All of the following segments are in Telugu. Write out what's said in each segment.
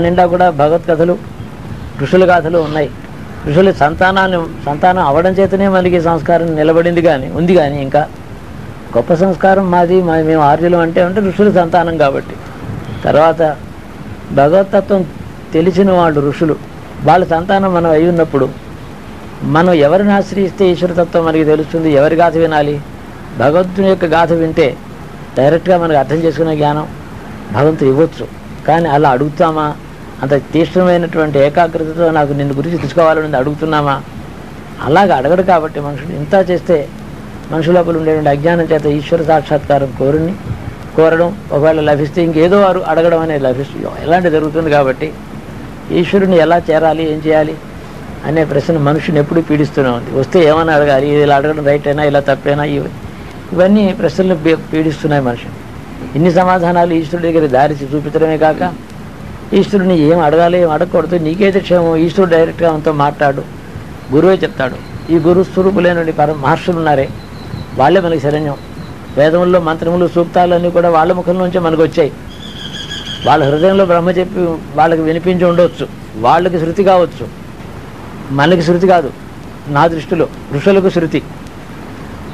దాని నిండా కూడా భగవత్ కథలు ఋషుల గాథలు ఉన్నాయి. ఋషుల సంతానాన్ని సంతానం అవడం చేతనే మనకి ఈ సంస్కారం నిలబడింది కానీ ఉంది కానీ ఇంకా. గొప్ప సంస్కారం మాది మా మేము ఆర్యులు అంటే అంటే ఋషుల సంతానం కాబట్టి. తర్వాత భగవతత్వం తెలిసిన వాళ్ళు ఋషులు. వాళ్ళ సంతానం మనం అయి ఉన్నప్పుడు మనం ఎవరిని ఆశ్రయిస్తే ఈశ్వరతత్వం మనకి తెలుస్తుంది? ఎవరి గాథ వినాలి? భగవంతుని యొక్క గాథ వింటే డైరెక్ట్గా మనకు అర్థం చేసుకునే జ్ఞానం భగవంతుడు ఇవ్వచ్చు. కానీ అలా అడుగుతామా? అంత తీక్షణమైనటువంటి ఏకాగ్రతతో నాకు నిన్ను గురించి తెలుసుకోవాలని అడుగుతున్నామా? అలాగ అడగడు కాబట్టి మనుషుడు ఇంత చేస్తే మనుషుల లోపల ఉండేటువంటి అజ్ఞానం చేత ఈశ్వర సాక్షాత్కారం కోరుని కోరడం ఒకవేళ లభిస్తే ఇంకేదో వారు అడగడం అనేది లభిస్తుంది. ఎలాంటి జరుగుతుంది కాబట్టి ఈశ్వరుని ఎలా చేరాలి ఏం చేయాలి అనే ప్రశ్న మనుషుని ఎప్పుడు పీడిస్తూనే ఉంది. వస్తే ఏమని అడగాలి ఇలా అడగడం రైట్ అయినా ఇలా తప్పైనా ఇవన్నీ ప్రశ్నలు పీడిస్తున్నాయి మనిషిని ఇన్ని సమాధానాలు ఈశ్వరుడి దగ్గర దారి చూపించడమే కాక ఈశ్వరుని ఏం అడగాలి ఏం అడగకూడదు నీకేది క్షేమం ఈశ్వరుడు డైరెక్ట్గా మనతో మాట్లాడు. గురువే చెప్తాడు ఈ గురు స్వరూపులేనండి పర మహర్షులు ఉన్నారే వాళ్ళే మనకి శరణ్యం. వేదముల్లో మంత్రములు సూక్తాలు అన్నీ కూడా వాళ్ళ ముఖం నుంచే మనకు వచ్చాయి వాళ్ళ హృదయంలో బ్రహ్మ చెప్పి వాళ్ళకి వినిపించి ఉండవచ్చు వాళ్ళకి శృతి కావచ్చు. మనకి శృతి కాదు నా దృష్టిలో ఋషులకు శృతి.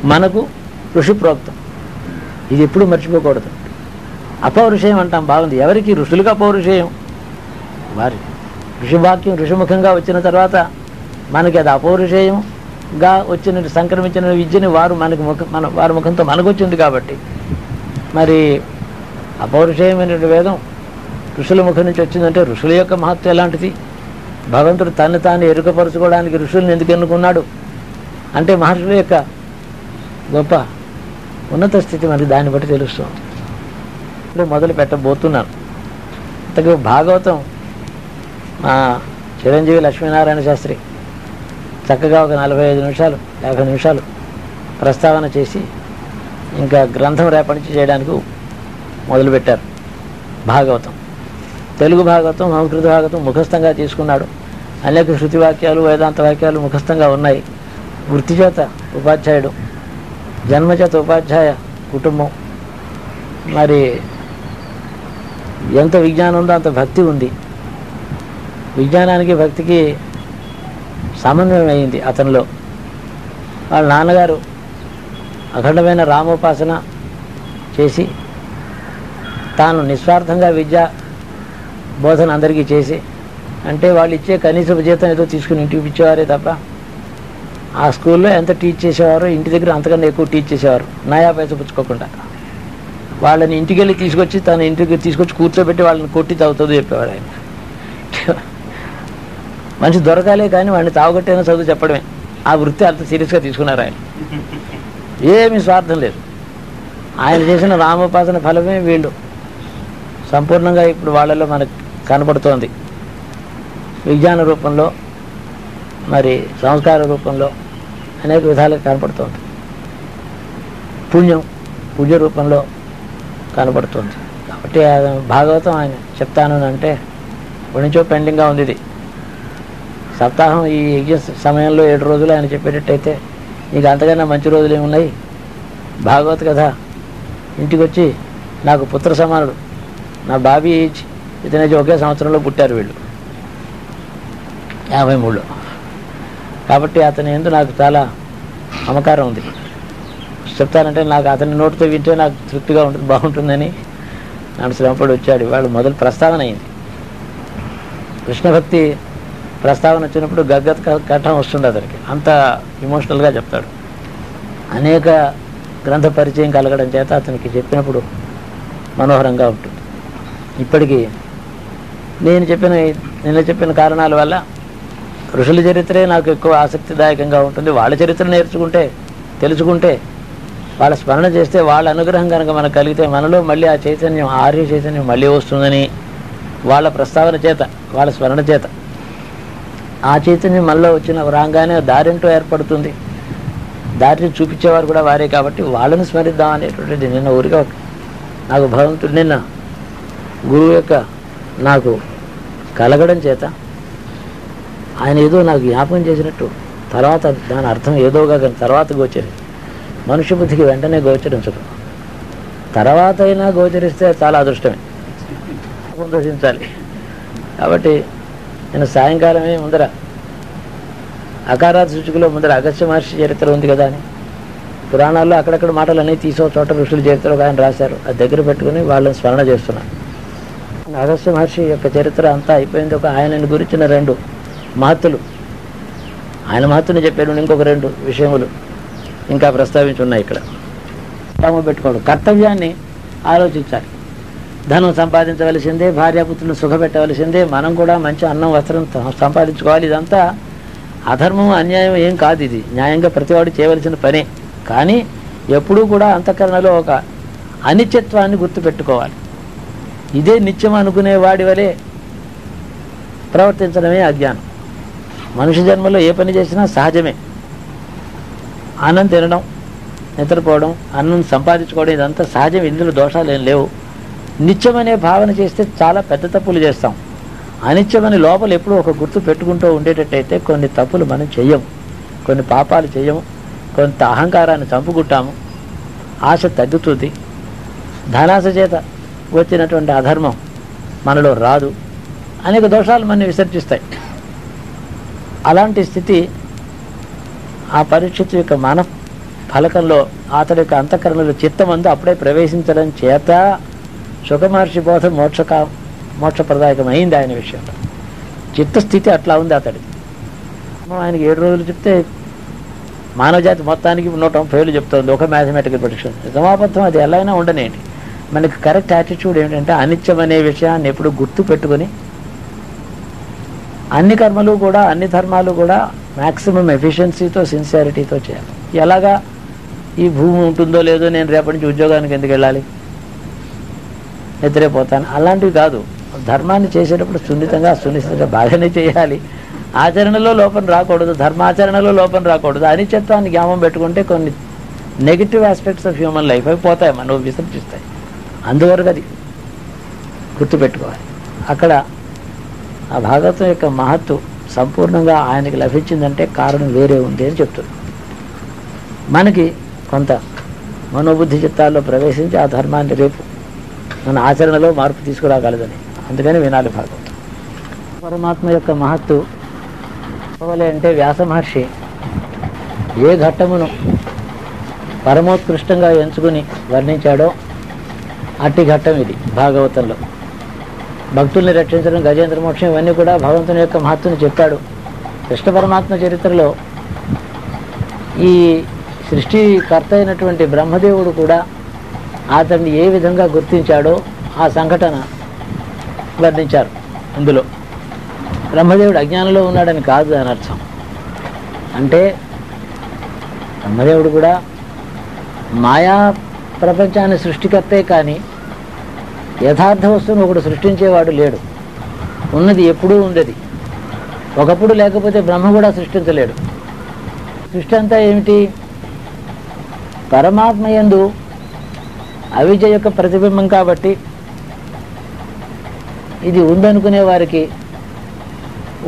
మనకు ఋషి ప్రోక్తం. ఇది ఎప్పుడు మర్చిపోకూడదు. అపౌరుషయం అంటాం బాగుంది. ఎవరికి? ఋషులకు పౌరుషయం వారి ఋషివాక్యం ఋషిముఖంగా వచ్చిన తర్వాత మనకి అది అపౌరుషేయంగా వచ్చిన సంక్రమించిన విద్యని వారు మనకి ముఖ మన వారి ముఖంతో మనకు వచ్చింది కాబట్టి. మరి అపౌరుషేయమైన వేదం ఋషుల ముఖం నుంచి వచ్చిందంటే ఋషుల యొక్క మహత్వం ఎలాంటిది? భగవంతుడు తను తాను ఎరుకపరచుకోవడానికి ఋషుల్ని ఎందుకు ఎన్నుకున్నాడు? అంటే మహర్షుల యొక్క గొప్ప ఉన్నత స్థితి మనకి దాన్ని బట్టి తెలుస్తుంది. ఇప్పుడు మొదలు పెట్టబోతున్నాను. అంతకు భాగవతం చిరంజీవి లక్ష్మీనారాయణ శాస్త్రి. చక్కగా ఒక నలభై ఐదు నిమిషాలు యాభై నిమిషాలు ప్రస్తావన చేసి ఇంకా గ్రంథం రేపటి చేయడానికి మొదలుపెట్టారు. భాగవతం. తెలుగు భాగవతం సంస్కృత భాగవతం ముఖస్థంగా తీసుకున్నాడు. అనేక శృతి వాక్యాలు వేదాంత వాక్యాలు ముఖస్థంగా ఉన్నాయి. వృత్తి చేత ఉపాధ్యాయుడు జన్మచేత ఉపాధ్యాయ కుటుంబం. మరి ఎంత విజ్ఞానం ఉందో అంత భక్తి ఉంది. విజ్ఞానానికి భక్తికి సమన్వయం అయింది అతనిలో. వాళ్ళ నాన్నగారు అఖండమైన రామోపాసన చేసి తాను నిస్వార్థంగా విద్య బోధన అందరికీ చేసి అంటే వాళ్ళు ఇచ్చే కనీస జీతం ఏదో తీసుకుని ఇంటికి ఇచ్చేవారే తప్ప ఆ స్కూల్లో ఎంత టీచ్ చేసేవారో ఇంటి దగ్గర అంతకన్నా ఎక్కువ టీచ్ చేసేవారు. నయా పైస పుచ్చుకోకుండా. వాళ్ళని ఇంటికి వెళ్ళి తీసుకొచ్చి తన ఇంటికి తీసుకొచ్చి కూర్చోబెట్టి వాళ్ళని కొట్టి తాగుతుంది చెప్పేవాడు ఆయన. మనిషి దొరకాలే కానీ వాడిని తాగొట్టైనా చదువు చెప్పడమే. ఆ వృత్తి అంత సీరియస్గా తీసుకున్నారు ఆయన. ఏమీ స్వార్థం లేదు. ఆయన చేసిన రామోపాసన ఫలమే వీళ్ళు. సంపూర్ణంగా ఇప్పుడు వాళ్ళలో మనకు కనబడుతోంది. విజ్ఞాన రూపంలో మరి సంస్కార రూపంలో అనేక విధాలుగా కనపడుతోంది పుణ్యం పుణ్య రూపంలో కనబడుతుంది. కాబట్టి భాగవతం ఆయన చెప్తాను అంటే ఇప్పటి నుంచో పెండింగ్గా ఉంది ఇది. సప్తాహం ఈ యజ్ఞ సమయంలో ఏడు రోజులు ఆయన చెప్పేటట్టయితే నీకు అంతకన్నా మంచి రోజులు ఏమున్నాయి? భాగవత్ కథ. ఇంటికి వచ్చి నాకు పుత్ర సమానుడు. నా బాబీ ఇతనే ఒకే సంవత్సరంలో పుట్టారు వీళ్ళు. యాభై మూడులో. కాబట్టి అతని ఎందు నాకు చాలా అమకారం ఉంది. చెప్తానంటే నాకు అతని నోటితో వింటే నాకు తృప్తిగా ఉంటుంది బాగుంటుందని నన్ను శ్రమపడి వచ్చాడు. వాళ్ళు మొదలు ప్రస్తావన అయింది. కృష్ణభక్తి ప్రస్తావన వచ్చినప్పుడు గద్గత్ క- కఠం వస్తుంది అతనికి. అంత ఇమోషనల్గా చెప్తాడు. అనేక గ్రంథ పరిచయం కలగడం చేత అతనికి చెప్పినప్పుడు మనోహరంగా ఉంటుంది. ఇప్పటికీ నేను చెప్పిన నేను చెప్పిన కారణాల వల్ల ఋషుల చరిత్రే నాకు ఎక్కువ ఆసక్తిదాయకంగా ఉంటుంది. వాళ్ళ చరిత్ర నేర్చుకుంటే తెలుసుకుంటే వాళ్ళ స్మరణ చేస్తే వాళ్ళ అనుగ్రహం కనుక మనకు కలిగితే మనలో మళ్ళీ ఆ చైతన్యం ఆర్య చైతన్యం మళ్ళీ వస్తుందని వాళ్ళ ప్రస్తావన చేత వాళ్ళ స్మరణ చేత ఆ చైతన్యం మళ్ళీ వచ్చిన రాగానే దారింటూ ఏర్పడుతుంది. దారిని చూపించేవారు కూడా వారే కాబట్టి వాళ్ళని స్మరిద్దాం అనేటువంటిది నిన్న ఊరిగా నాకు భగవంతుడు నిన్న గురువు యొక్క నాకు కలగడం చేత ఆయన ఏదో నాకు జ్ఞాపకం చేసినట్టు తర్వాత దాని అర్థం ఏదోగా కానీ తర్వాత గోచరి. మనుష్య బుద్ధికి వెంటనే గోచరించదు తర్వాత అయినా గోచరిస్తే చాలా అదృష్టమే. సంతోషించాలి. కాబట్టి నేను సాయంకాలమే ముందర అకారాత సూచికలో ముందర అగస్త్య మహర్షి చరిత్ర ఉంది కదా అని. పురాణాల్లో అక్కడక్కడ మాటలు అన్నీ తీసో చోట ఋషుల చరిత్రలో ఆయన రాశారు. అది దగ్గర పెట్టుకుని వాళ్ళని స్మరణ చేస్తున్నాను అగస్త్య మహర్షి యొక్క చరిత్ర అంతా అయిపోయింది. ఒక ఆయనని గురించిన రెండు మహత్తులు ఆయన మహత్తుని చెప్పాను ఇంకొక రెండు విషయములు ఇంకా ప్రస్తావించి ఉన్నాయి ఇక్కడ. తాము పెట్టుకోవడం కర్తవ్యాన్ని ఆలోచించాలి. ధనం సంపాదించవలసిందే భార్యాపుత్రులను సుఖపెట్టవలసిందే మనం కూడా మంచి అన్నం వస్త్రం సంపాదించుకోవాలి. ఇదంతా అధర్మం అన్యాయం ఏం కాదు ఇది. న్యాయంగా ప్రతివాడు చేయవలసిన పనే. కానీ ఎప్పుడూ కూడా అంతఃకరణలో ఒక అనిత్యత్వాన్ని గుర్తుపెట్టుకోవాలి. ఇదే నిత్యం అనుకునే వాడి వలె ప్రవర్తించడమే అజ్ఞానం. మనిషి జన్మలో ఏ పని చేసినా సహజమే. అన్నం తినడం నిద్రపోవడం అన్నం సంపాదించుకోవడం ఇదంతా సహజం. ఇందులో దోషాలు ఏం లేవు. నిత్యమనే భావన చేస్తే చాలా పెద్ద తప్పులు చేస్తాం. అనిత్యమని లోపల ఎప్పుడూ ఒక గుర్తు పెట్టుకుంటూ ఉండేటట్టయితే కొన్ని తప్పులు మనం చెయ్యము. కొన్ని పాపాలు చెయ్యము. కొంత అహంకారాన్ని చంపుకుంటాము. ఆశ తగ్గుతుంది. ధనాశ చేత వచ్చినటువంటి అధర్మం మనలో రాదు. అనేక దోషాలు మనం విసర్జిస్తాయి. అలాంటి స్థితి ఆ పరీక్షిత్ యొక్క మన ఫలకంలో అతడి యొక్క అంతఃకరణలో చిత్తమందు అప్పుడే ప్రవేశించడం చేత సుఖమహర్షి బోధ మోక్షకా మోక్షప్రదాయకం అయింది ఆయన విషయంలో చిత్తస్థితి అట్లా ఉంది అతడికి ఆయనకి ఏడు రోజులు చెప్తే మానవజాతి మొత్తానికి నూట ముప్పై చెప్తుంది. ఒక మ్యాథమెటికల్ ప్రొడిక్షన్. సమాబద్ధం అది ఎలా అయినా ఉండనేంటి. మనకి కరెక్ట్ యాటిట్యూడ్ ఏంటంటే అనిత్యం అనే విషయాన్ని ఎప్పుడు గుర్తు పెట్టుకొని అన్ని కర్మలు కూడా అన్ని ధర్మాలు కూడా మ్యాక్సిమం ఎఫిషియన్సీతో సిన్సియారిటీతో చేయాలి. ఎలాగా ఈ భూమి ఉంటుందో లేదో నేను రేపటి నుంచి ఉద్యోగానికి ఎందుకు వెళ్ళాలి? నిద్రపోతాను. అలాంటివి కాదు. ధర్మాన్ని చేసేటప్పుడు సున్నితంగా సునిశ్చితంగా బాగానే చేయాలి. ఆచరణలో లోపం రాకూడదు ధర్మాచరణలో లోపం రాకూడదు. అనిత్యత్వాన్ని జ్ఞాపం పెట్టుకుంటే కొన్ని negative aspects of human life అవి పోతాయి మనం విసర్జిస్తాయి. అందువరకు అది గుర్తుపెట్టుకోవాలి. అక్కడ ఆ భాగవతం యొక్క మహత్తు సంపూర్ణంగా ఆయనకి లభించిందంటే కారణం వేరే ఉంది అని చెప్తుంది. మనకి కొంత మనోబుద్ధి చిత్తాల్లో ప్రవేశించి ఆ ధర్మాన్ని రేపు మన ఆచరణలో మార్పు తీసుకురాగలదని. అందుకని వినాలి భాగవతం పరమాత్మ యొక్క మహత్తు అంటే వ్యాస మహర్షి ఏ ఘట్టమును పరమోత్కృష్టంగా ఎంచుకుని వర్ణించాడో అట్టి ఘట్టం ఇది భాగవతంలో. భక్తుల్ని రక్షించడం గజేంద్ర మోక్షం ఇవన్నీ కూడా భగవంతుని యొక్క మహత్తుని చెప్పాడు. కృష్ణ పరమాత్మ చరిత్రలో ఈ సృష్టికర్త అయినటువంటి బ్రహ్మదేవుడు కూడా అతన్ని ఏ విధంగా గుర్తించాడో ఆ సంఘటన వర్ణించారు ఇందులో. బ్రహ్మదేవుడు అజ్ఞానంలో ఉన్నాడని కాదు అని అర్థం. అంటే బ్రహ్మదేవుడు కూడా మాయా ప్రపంచాన్ని సృష్టికర్తే కానీ యథార్థ వస్తువును ఒకడు సృష్టించేవాడు లేడు. ఉన్నది ఎప్పుడూ ఉండేది. ఒకప్పుడు లేకపోతే బ్రహ్మ కూడా సృష్టించలేడు. సృష్టి అంతా ఏమిటి? పరమాత్మ ఎందు అవిద్య యొక్క ప్రతిబింబం కాబట్టి ఇది ఉందనుకునే వారికి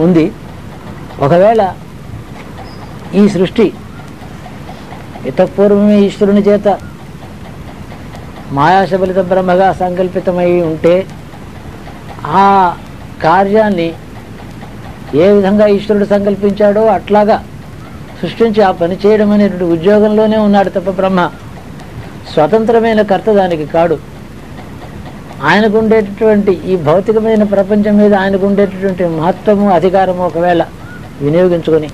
ఉంది. ఒకవేళ ఈ సృష్టి ఇతపూర్వమే ఈశ్వరుని చేత మాయాశబలిత బ్రహ్మగా సంకల్పితమై ఉంటే ఆ కార్యాన్ని ఏ విధంగా ఈశ్వరుడు సంకల్పించాడో అట్లాగా సృష్టించి ఆ పని చేయడం అనేటువంటి ఉద్యోగంలోనే ఉన్నాడు తప్ప బ్రహ్మ. స్వతంత్రమైన కర్త దానికి కాడు. ఆయనకు ఉండేటటువంటి ఈ భౌతికమైన ప్రపంచం మీద ఆయనకు ఉండేటటువంటి మహత్వము అధికారము ఒకవేళ వినియోగించుకొని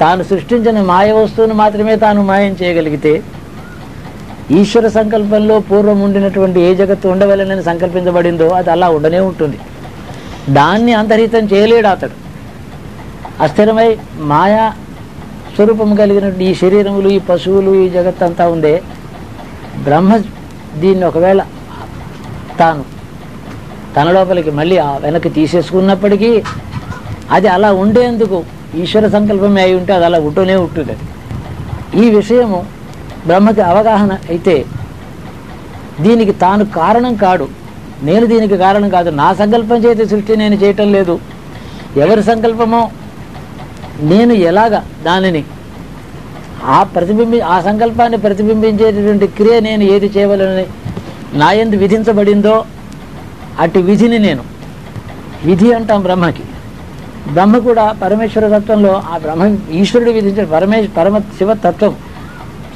తాను సృష్టించిన మాయ వస్తువును మాత్రమే తాను మాయం చేయగలిగితే ఈశ్వర సంకల్పంలో పూర్వం ఉండినటువంటి ఏ జగత్తు ఉండవలనని సంకల్పించబడిందో అది అలా ఉండనే ఉంటుంది. దాన్ని అంతర్హితం చేయలేడు అతడు. అస్థిరమై మాయా స్వరూపం కలిగినటువంటి ఈ శరీరములు ఈ పశువులు ఈ జగత్ అంతా ఉందే బ్రహ్మ దీన్ని ఒకవేళ తాను తన లోపలికి మళ్ళీ ఆ వెనక్కి తీసేసుకున్నప్పటికీ అది అలా ఉండేందుకు ఈశ్వర సంకల్పమే అయి ఉంటే అది అలా ఉంటూనే ఉంటుంది. ఈ విషయము బ్రహ్మకి అవగాహన అయితే దీనికి తాను కారణం కాడు. నేను దీనికి కారణం కాదు. నా సంకల్పం చేతి సృష్టి నేను చేయటం లేదు. ఎవరి సంకల్పమో నేను ఎలాగ దానిని ఆ ప్రతిబింబి ఆ సంకల్పాన్ని ప్రతిబింబించేటటువంటి క్రియ నేను ఏది చేయవలనని నా ఎందు విధించబడిందో అటు విధిని నేను. విధి అంటాం బ్రహ్మకి. బ్రహ్మ కూడా పరమేశ్వర తత్వంలో ఆ బ్రహ్మ ఈశ్వరుడు విధించిన పరమేశ్వర పరమ శివతత్వం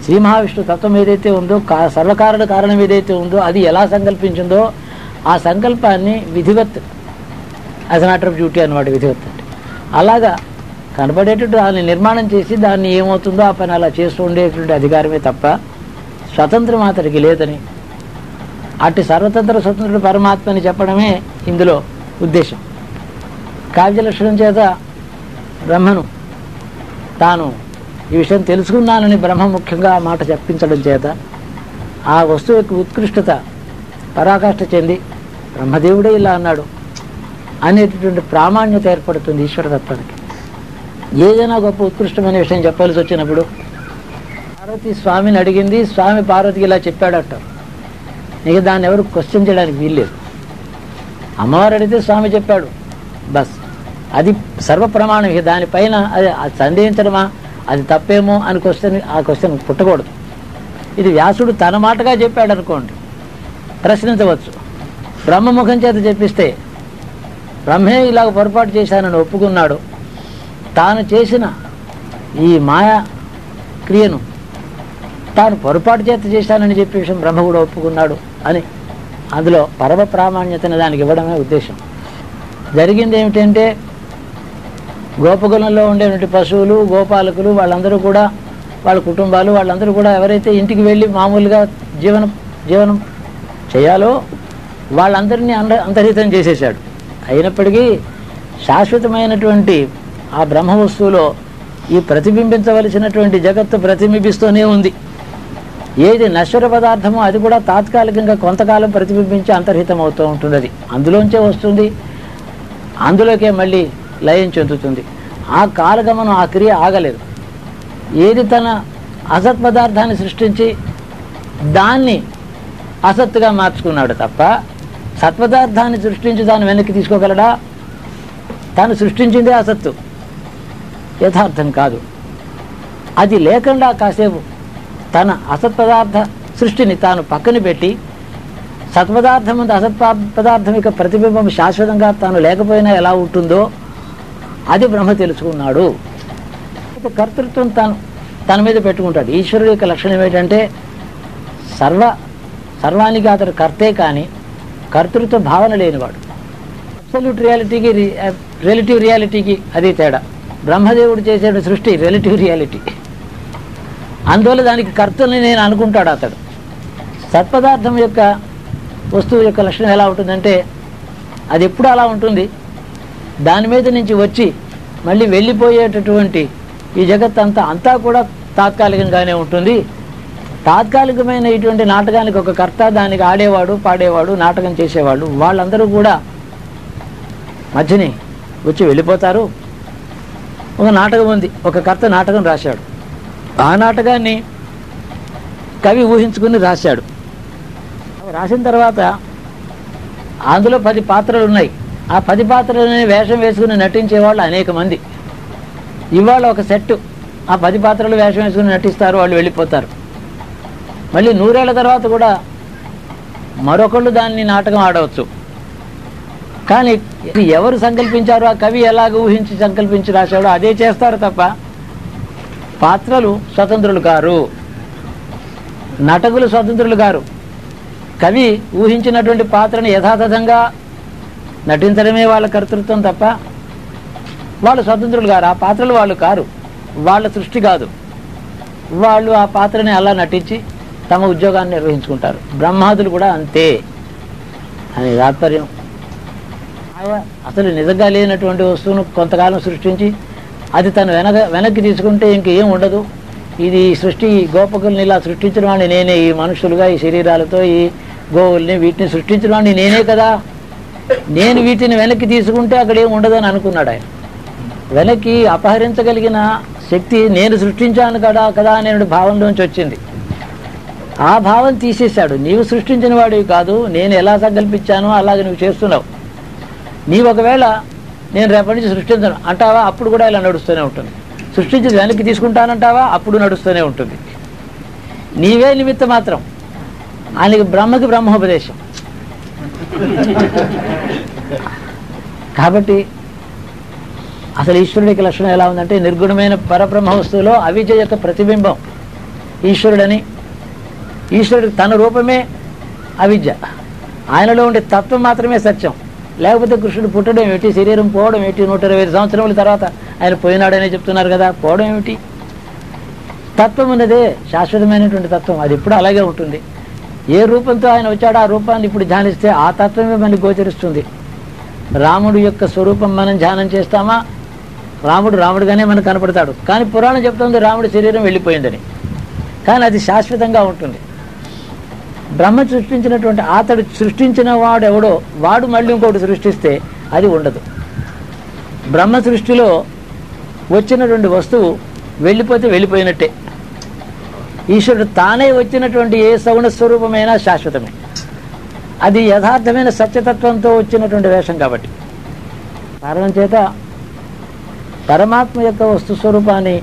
శ్రీ మహావిష్ణు తత్వం ఏదైతే ఉందో కా సర్వకారణ కారణం ఏదైతే ఉందో అది ఎలా సంకల్పించిందో ఆ సంకల్పాన్ని విధివత్ యాజ్ మ్యాటర్ ఆఫ్ డ్యూటీ అనమాట విధివత్ అంటే. అలాగా కనబడేటట్టు దాన్ని నిర్మాణం చేసి దాన్ని ఏమవుతుందో ఆ పని అలా చేస్తూ ఉండేటువంటి అధికారమే తప్ప స్వతంత్రం అతడికి లేదని. అట్టి సర్వతంత్ర స్వతంత్రుడు పరమాత్మని చెప్పడమే ఇందులో ఉద్దేశం. కావ్యలక్షణం చేత బ్రహ్మను తాను ఈ విషయం తెలుసుకున్నానని బ్రహ్మ ముఖ్యంగా ఆ మాట చెప్పించడం చేత ఆ వస్తువు యొక్క ఉత్కృష్టత పరాకాష్ఠ చెంది బ్రహ్మదేవుడే ఇలా అన్నాడు అనేటటువంటి ప్రామాణ్యత ఏర్పడుతుంది ఈశ్వరతత్వానికి ఏదైనా గొప్ప ఉత్కృష్టమైన విషయం చెప్పాల్సి వచ్చినప్పుడు పార్వతి స్వామిని అడిగింది స్వామి పార్వతికి ఇలా చెప్పాడట. ఇక దాన్ని ఎవరు క్వశ్చన్ చేయడానికి వీల్లేదు. అమ్మవారు అడిగితే స్వామి చెప్పాడు బస్ అది సర్వ ప్రమాణం ఇక దానిపైన అది అది సందేహించడమా? అది తప్పేమో? అని క్వశ్చన్ ఆ క్వశ్చన్ పుట్టకూడదు. ఇది వ్యాసుడు తన మాటగా చెప్పాడు అనుకోండి ప్రశ్నించవచ్చు. బ్రహ్మముఖం చేత చెప్పిస్తే బ్రహ్మే ఇలాగ పొరపాటు చేశానని ఒప్పుకున్నాడు. తాను చేసిన ఈ మాయా క్రియను తాను పొరపాటు చేత చేశానని చెప్పి విషయం బ్రహ్మ కూడా ఒప్పుకున్నాడు అని అందులో పరమ ప్రామాణ్యతని దానికి ఇవ్వడమే ఉద్దేశం. జరిగింది ఏమిటంటే గోపకులంలో ఉండేటువంటి పశువులు గోపాలకులు వాళ్ళందరూ కూడా వాళ్ళ కుటుంబాలు వాళ్ళందరూ కూడా ఎవరైతే ఇంటికి వెళ్ళి మామూలుగా జీవనం జీవనం చేయాలో వాళ్ళందరినీ అంద అంతర్హితం చేసేసాడు అయినప్పటికీ శాశ్వతమైనటువంటి ఆ బ్రహ్మ వస్తువులో ఈ ప్రతిబింబించవలసినటువంటి జగత్తు ప్రతిబింబిస్తూనే ఉంది. ఏది నశ్వర పదార్థమో అది కూడా తాత్కాలికంగా కొంతకాలం ప్రతిబింబించి అంతర్హితం అవుతూ ఉంటుంది అది అందులోంచే వస్తుంది. అందులోకే మళ్ళీ లయం చెందుతుంది. ఆ కాలగమనం ఆ క్రియ ఆగలేదు. ఏది తన అసత్ పదార్థాన్ని సృష్టించి దాన్ని అసత్తుగా మార్చుకున్నాడు తప్ప సత్పదార్థాన్ని సృష్టించి దాన్ని వెనక్కి తీసుకోగలడా? తాను సృష్టించిందే అసత్తు. యథార్థం కాదు. అది లేకుండా కాసేపు తన అసత్పదార్థ సృష్టిని తాను పక్కన పెట్టి సత్పదార్థం ముందు అసత్ పదార్థం యొక్క ప్రతిబింబం శాశ్వతంగా తాను లేకపోయినా ఎలా ఉంటుందో అది బ్రహ్మ తెలుసుకున్నాడు. కర్తృత్వం తాను తన మీద పెట్టుకుంటాడు. ఈశ్వరుడు యొక్క లక్షణం ఏంటంటే సర్వ సర్వానికి అతడు కర్తే కానీ కర్తృత్వ భావన లేనివాడు. అబ్సల్యూట్ రియాలిటీకి రిలేటివ్ రియాలిటీకి అది తేడా. బ్రహ్మదేవుడు చేసే సృష్టి రిలేటివ్ రియాలిటీ అందువల్ల దానికి కర్తల్ని నేను అనుకుంటాడు అతడు. సత్పదార్థం యొక్క వస్తువు యొక్క లక్షణం ఎలా ఉంటుందంటే అది ఎప్పుడు అలా ఉంటుంది? దాని మీద నుంచి వచ్చి మళ్ళీ వెళ్ళిపోయేటటువంటి ఈ జగత్ అంతా అంతా కూడా తాత్కాలికంగానే ఉంటుంది. తాత్కాలికమైన ఇటువంటి నాటకానికి ఒక కర్త దానికి ఆడేవాడు పాడేవాడు నాటకం చేసేవాడు వాళ్ళందరూ కూడా మధ్యని వచ్చి వెళ్ళిపోతారు. ఒక నాటకం ఉంది. ఒక కర్త నాటకం రాశాడు. ఆ నాటకాన్ని కవి ఊహించుకుని రాశాడు. రాసిన తర్వాత అందులో పది పాత్రలు ఉన్నాయి. ఆ పది పాత్రలని వేషం వేసుకుని నటించే వాళ్ళు అనేక మంది. ఇవాళ ఒక సెట్ ఆ పది పాత్రలు వేషం వేసుకుని నటిస్తారు వాళ్ళు వెళ్ళిపోతారు. మళ్ళీ నూరేళ్ళ తర్వాత కూడా మరొకళ్ళు దాన్ని నాటకం ఆడవచ్చు. కానీ ఎవరు సంకల్పించారు ఆ కవి ఎలాగ ఊహించి సంకల్పించి రాశాడో అదే చేస్తారు తప్ప పాత్రలు స్వతంత్రులు కారు నటకులు స్వతంత్రులు కారు కవి ఊహించినటువంటి పాత్రను యథాతథంగా నటించడమే వాళ్ళ కర్తృత్వం తప్ప వాళ్ళు స్వతంత్రులు కారు ఆ పాత్రలు వాళ్ళు కారు. వాళ్ళ సృష్టి కాదు. వాళ్ళు ఆ పాత్రని అలా నటించి తమ ఉద్యోగాన్ని నిర్వహించుకుంటారు. బ్రహ్మాదులు కూడా అంతే. అని తాత్పర్యం. అసలు నిజంగా లేనటువంటి వస్తువును కొంతకాలం సృష్టించి అది తను వెనక వెనక్కి తీసుకుంటే ఇంకేం ఉండదు. ఇది సృష్టి ఈ గోపకుల్ని ఇలా సృష్టించిన వాడిని నేనే ఈ మనుషులుగా ఈ శరీరాలతో ఈ గోవుల్ని వీటిని సృష్టించిన వాడిని నేనే కదా. నేను వీటిని వెనక్కి తీసుకుంటే అక్కడ ఏం ఉండదని అనుకున్నాడు ఆయన. వెనక్కి అపహరించగలిగిన శక్తి నేను సృష్టించాను కదా కదా అనే భావంలోంచి వచ్చింది. ఆ భావం తీసేశాడు. నీవు సృష్టించిన వాడివి కాదు నేను ఎలా సంకల్పించానో అలాగే నువ్వు చేస్తున్నావు. నీవు ఒకవేళ నేను రేపటి నుంచి సృష్టించను అంటావా? అప్పుడు కూడా ఇలా నడుస్తూనే ఉంటుంది. సృష్టించి వెనక్కి తీసుకుంటానంటావా? అప్పుడు నడుస్తూనే ఉంటుంది. నీవే నిమిత్తం మాత్రం. ఆయనకి బ్రహ్మకి బ్రహ్మోపదేశం. కాబట్టి అసలు ఈశ్వరుడికి లక్షణం ఎలా ఉందంటే నిర్గుణమైన పరబ్రహ్మ వస్తువులో అవిద్య యొక్క ప్రతిబింబం ఈశ్వరుడని. ఈశ్వరుడు తన రూపమే అవిద్య. ఆయనలో ఉండే తత్వం మాత్రమే సత్యం. లేకపోతే కృష్ణుడు పుట్టడం ఏమిటి? శరీరం పోవడం ఏమిటి? నూట ఇరవై ఐదు సంవత్సరముల తర్వాత ఆయన పోయినాడనే చెప్తున్నారు కదా పోవడం ఏమిటి? తత్వం ఉన్నదే శాశ్వతమైనటువంటి తత్వం. అది ఎప్పుడు అలాగే ఉంటుంది. ఏ రూపంతో ఆయన వచ్చాడో ఆ రూపాన్ని ఇప్పుడు ధ్యానిస్తే ఆ తత్వమే మనకి గోచరిస్తుంది. రాముడు యొక్క స్వరూపం మనం ధ్యానం చేస్తామా? రాముడు రాముడుగానే మనకు కనపడతాడు. కానీ పురాణం చెప్తుంది రాముడి శరీరం వెళ్ళిపోయిందని. కానీ అది శాశ్వతంగా ఉంటుంది. బ్రహ్మ సృష్టించినటువంటి అతడు సృష్టించిన వాడు ఎవడో వాడు మళ్ళీ ఇంకొకటి సృష్టిస్తే అది ఉండదు. బ్రహ్మ సృష్టిలో వచ్చినటువంటి వస్తువు వెళ్ళిపోతే వెళ్ళిపోయినట్టే. ఈశ్వరుడు తానే వచ్చినటువంటి ఏ సగుణ స్వరూపమైనా శాశ్వతమే. అది యథార్థమైన సత్యతత్వంతో వచ్చినటువంటి వేషం కాబట్టి. కారణం చేత పరమాత్మ యొక్క వస్తు స్వరూపాన్ని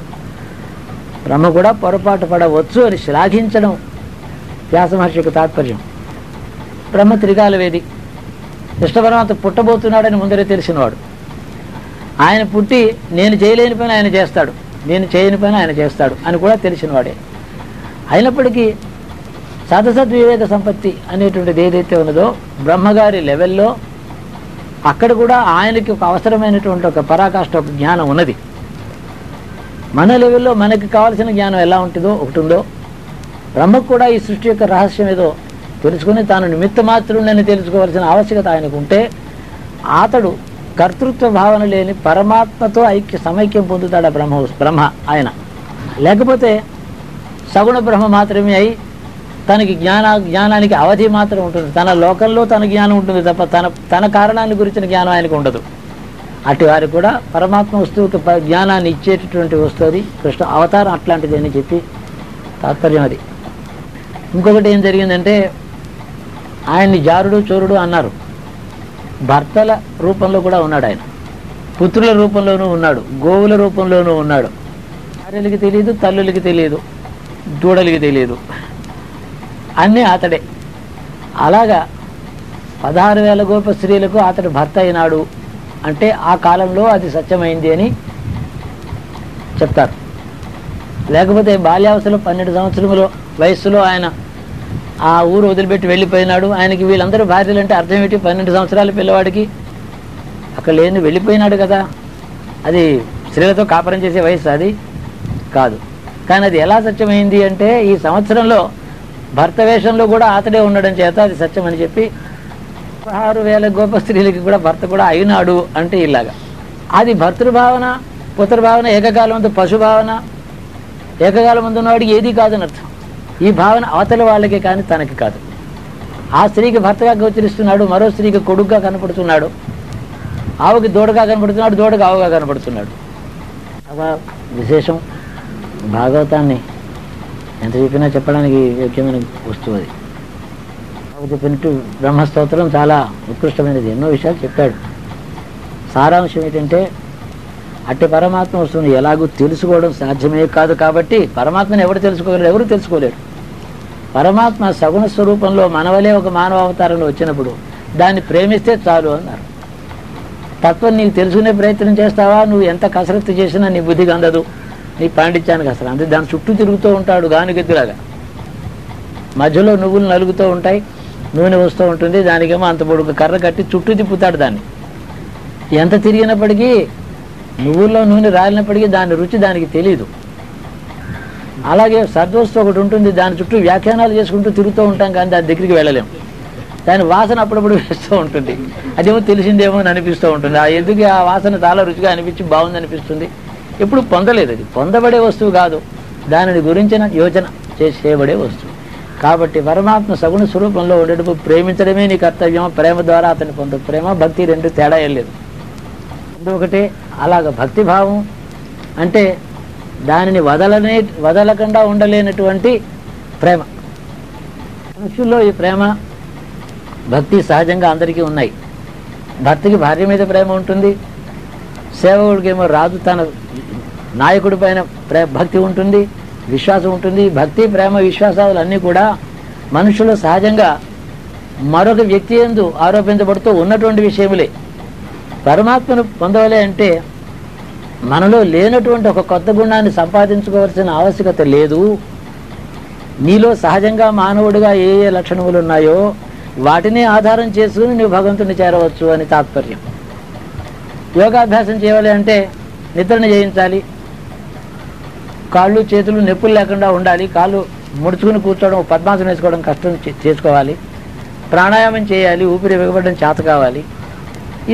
బ్రహ్మ కూడా పొరపాటు పడవచ్చు అని శ్లాఘించడం వ్యాస మహర్షి యొక్క తాత్పర్యం. బ్రహ్మ త్రికాల వేది కృష్ణ పరమాత్మ పుట్టబోతున్నాడని ముందరే తెలిసినవాడు. ఆయన పుట్టి నేను చేయలేని పని ఆయన చేస్తాడు. నేను చేయని పని ఆయన చేస్తాడు అని కూడా తెలిసినవాడే. అయినప్పటికీ సదసద్వివేక సంపత్తి అనేటువంటిది ఏదైతే ఉన్నదో బ్రహ్మగారి లెవెల్లో అక్కడ కూడా ఆయనకి ఒక అవసరమైనటువంటి ఒక పరాకాష్ట ఒక జ్ఞానం ఉన్నది. మన లెవెల్లో మనకి కావాల్సిన జ్ఞానం ఎలా ఉంటుందో ఒకటి ఉందో బ్రహ్మ కూడా ఈ సృష్టి యొక్క రహస్యం ఏదో తెలుసుకుని తాను నిమిత్త మాత్రుడని తెలుసుకోవాల్సిన ఆవశ్యకత ఆయనకు ఉంటే అతడు కర్తృత్వ భావన లేని పరమాత్మతో ఐక్య సమైక్యం పొందుతాడు బ్రహ్మ బ్రహ్మ ఆయన. లేకపోతే సగుణ బ్రహ్మ మాత్రమే అయి తనకి జ్ఞాన జ్ఞానానికి అవధి మాత్రం ఉంటుంది. తన లోకంలో తన జ్ఞానం ఉంటుంది తప్ప తన తన కారణాన్ని గురించిన జ్ఞానం ఆయనకు ఉండదు. అటు వారు కూడా పరమాత్మ వస్తువుకి జ్ఞానాన్ని ఇచ్చేటటువంటి వస్తువు అది. కృష్ణ అవతారం అట్లాంటిది అని చెప్పి తాత్పర్యం అది. ఇంకొకటి ఏం జరిగిందంటే ఆయన్ని జారుడు చోరుడు అన్నారు. భర్తల రూపంలో కూడా ఉన్నాడు ఆయన. పుత్రుల రూపంలోనూ ఉన్నాడు. గోవుల రూపంలోనూ ఉన్నాడు. భార్యలకి తెలియదు తల్లులకి తెలియదు దూడలకి తెలియదు అన్నీ అతడే. అలాగా పదహారు వేల గోప స్త్రీలకు అతడు భర్త అయినాడు అంటే ఆ కాలంలో అది సత్యమైంది అని చెప్తారు. లేకపోతే బాల్యావస్థలో పన్నెండు సంవత్సరములో వయస్సులో ఆయన ఆ ఊరు వదిలిపెట్టి వెళ్ళిపోయినాడు. ఆయనకి వీళ్ళందరూ భార్యలు అంటే అర్థం ఏంటి? పన్నెండు సంవత్సరాల పిల్లవాడికి అక్కడ లేని వెళ్ళిపోయినాడు కదా. అది స్త్రీలతో కాపురం చేసే వయసు అది కాదు. కానీ అది ఎలా సత్యమైంది అంటే ఈ సంవత్సరంలో భర్త వేషంలో కూడా అతడే ఉండడం చేత అది సత్యం అని చెప్పి పదహారు వేల గోప స్త్రీలకి కూడా భర్త కూడా అయినాడు అంటే ఇలాగా. అది భర్తృభావన పుత్రభావన ఏకకాలంతో పశుభావన ఏకకాలం ముందు ఉన్నవాడికి ఏది కాదని అర్థం. ఈ భావన అవతల వాళ్ళకి కానీ తనకి కాదు. ఆ స్త్రీకి భర్తగా గోచరిస్తున్నాడు మరో స్త్రీకి కొడుగ్గా కనపడుతున్నాడు ఆవుకి దూడగా కనపడుతున్నాడు దూడగా ఆవుగా కనపడుతున్నాడు. అలా విశేషం భాగవతాన్ని ఎంత చెప్పినా చెప్పడానికి యోగ్యమైన వస్తువు అది. చెప్పినట్టు బ్రహ్మస్తోత్రం చాలా ఉత్కృష్టమైనది. ఎన్నో విషయాలు చెప్పాడు. సారాంశం ఏంటంటే అట్టి పరమాత్మ వస్తువుని ఎలాగూ తెలుసుకోవడం సాధ్యమే కాదు కాబట్టి పరమాత్మని ఎవరు తెలుసుకోగలరు? ఎవరు తెలుసుకోలేరు? పరమాత్మ సగుణ స్వరూపంలో మనవలే ఒక మానవ అవతారంలో వచ్చినప్పుడు దాన్ని ప్రేమిస్తే చాలు అన్నారు. తత్వం నీకు తెలుసుకునే ప్రయత్నం చేస్తావా? నువ్వు ఎంత కసరత్తు చేసినా నీ బుద్ధికి అందదు. నీ పాండిత్యానికి అసలు అంతే దాని చుట్టూ తిరుగుతూ ఉంటాడు గానుగెద్దులాగా. మధ్యలో నువ్వులు నలుగుతూ ఉంటాయి. నూనె వస్తూ ఉంటుంది. దానికేమో అంత పొడుగు కర్ర కట్టి చుట్టూ తిప్పుతాడు దాన్ని. ఎంత తిరిగినప్పటికీ నువ్వుల్లో నూనె రాలినప్పటికీ దాని రుచి దానికి తెలియదు అలాగే సర్దోస్తు ఒకటి ఉంటుంది దాని చుట్టూ వ్యాఖ్యానాలు చేసుకుంటూ తిరుగుతూ ఉంటాం కానీ దాని దగ్గరికి వెళ్ళలేము దాని వాసన అప్పుడప్పుడు వేస్తూ ఉంటుంది. అదేమో తెలిసిందేమో అని అనిపిస్తూ ఉంటుంది. ఆ ఎందుకు ఆ వాసన చాలా రుచిగా అనిపించి బాగుంది అనిపిస్తుంది. ఎప్పుడు పొందలేదు అది. పొందబడే వస్తువు కాదు. దానిని గురించిన యోచన చేసి చేయబడే వస్తువు. కాబట్టి పరమాత్మ సగుణ స్వరూపంలో ఉండేటప్పుడు ప్రేమించడమే నీ కర్తవ్యం. ప్రేమ ద్వారా అతని పొందు. ప్రేమ భక్తి రెండు తేడా ఏం లేదు. రెండు ఒకటే అలాగ భక్తి భావం అంటే దానిని వదలనే వదలకుండా ఉండలేనటువంటి ప్రేమ. మనుషుల్లో ఈ ప్రేమ భక్తి సహజంగా అందరికీ ఉన్నాయి. భర్తకి భార్య మీద ప్రేమ ఉంటుంది. సేవకుడికేమో రాజు తన నాయకుడి పైన ప్రే భక్తి ఉంటుంది విశ్వాసం ఉంటుంది. భక్తి ప్రేమ విశ్వాసాలు అన్నీ కూడా మనుషులు సహజంగా మరొక వ్యక్తి ఎందు ఆరోపించబడుతూ ఉన్నటువంటి విషయములే. పరమాత్మను పొందవలే అంటే మనలో లేనటువంటి ఒక కొత్త గుణాన్ని సంపాదించుకోవాల్సిన ఆవశ్యకత లేదు. నీలో సహజంగా మానవుడిగా ఏ ఏ లక్షణములు ఉన్నాయో వాటిని ఆధారం చేసుకుని నువ్వు భగవంతుని చేరవచ్చు అని తాత్పర్యం. యోగాభ్యాసం చేయాలి అంటే నిద్రను చేయించాలి కాళ్ళు చేతులు నొప్పులు లేకుండా ఉండాలి. కాళ్ళు ముడుచుకుని కూర్చోవడం పద్మాసనం వేసుకోవడం కష్టం చే- చేసుకోవాలి. ప్రాణాయామం చేయాలి. ఊపిరి వెగబడడం చేత కావాలి.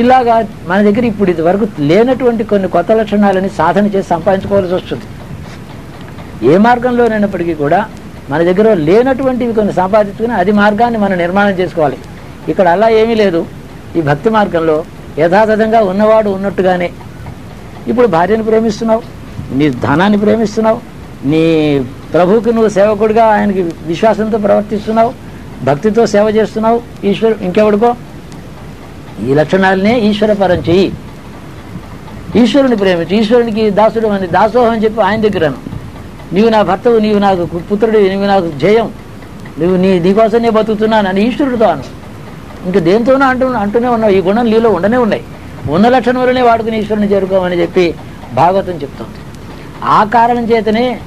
ఇలాగా మన దగ్గర ఇప్పుడు ఇది వరకు లేనటువంటి కొన్ని కొత్త లక్షణాలని సాధన చేసి సంపాదించుకోవాల్సి వస్తుంది. ఏ మార్గంలోనైనప్పటికీ కూడా మన దగ్గర లేనటువంటివి కొన్ని సంపాదించుకుని అది మార్గాన్ని మనం నిర్మాణం చేసుకోవాలి. ఇక్కడ అలా ఏమీ లేదు. ఈ భక్తి మార్గంలో యథాతథంగా ఉన్నవాడు ఉన్నట్టుగానే. ఇప్పుడు భార్యను ప్రేమిస్తున్నావు నీ ధనాన్ని ప్రేమిస్తున్నావు నీ ప్రభువుకి నువ్వు సేవకుడిగా ఆయనకి విశ్వాసంతో ప్రవర్తిస్తున్నావు భక్తితో సేవ చేస్తున్నావు ఈశ్వరు ఇంకెవడికో ఈ లక్షణాలనే ఈశ్వరపరం చెయ్యి. ఈశ్వరుని ప్రేమించు ఈశ్వరునికి దాసుడు అని దాసోహం అని చెప్పి ఆయన దగ్గరను. నీవు నా భర్తవు నీవు నాకు పుత్రుడు నీవు నాకు జయం. నువ్వు నీ నీకోసం నేను బతుకుతున్నాను అని ఈశ్వరుడితో అను. ఇంకా దేంతోనూ అంటూ అంటూనే ఉన్నావు. ఈ గుణం నీలో ఉండనే ఉన్నాయి. ఉన్న లక్షణములనే వాడుకుని ఈశ్వరుని చేరుకోమని చెప్పి భాగవతం చెప్తోంది. ఆ కారణం చేతనే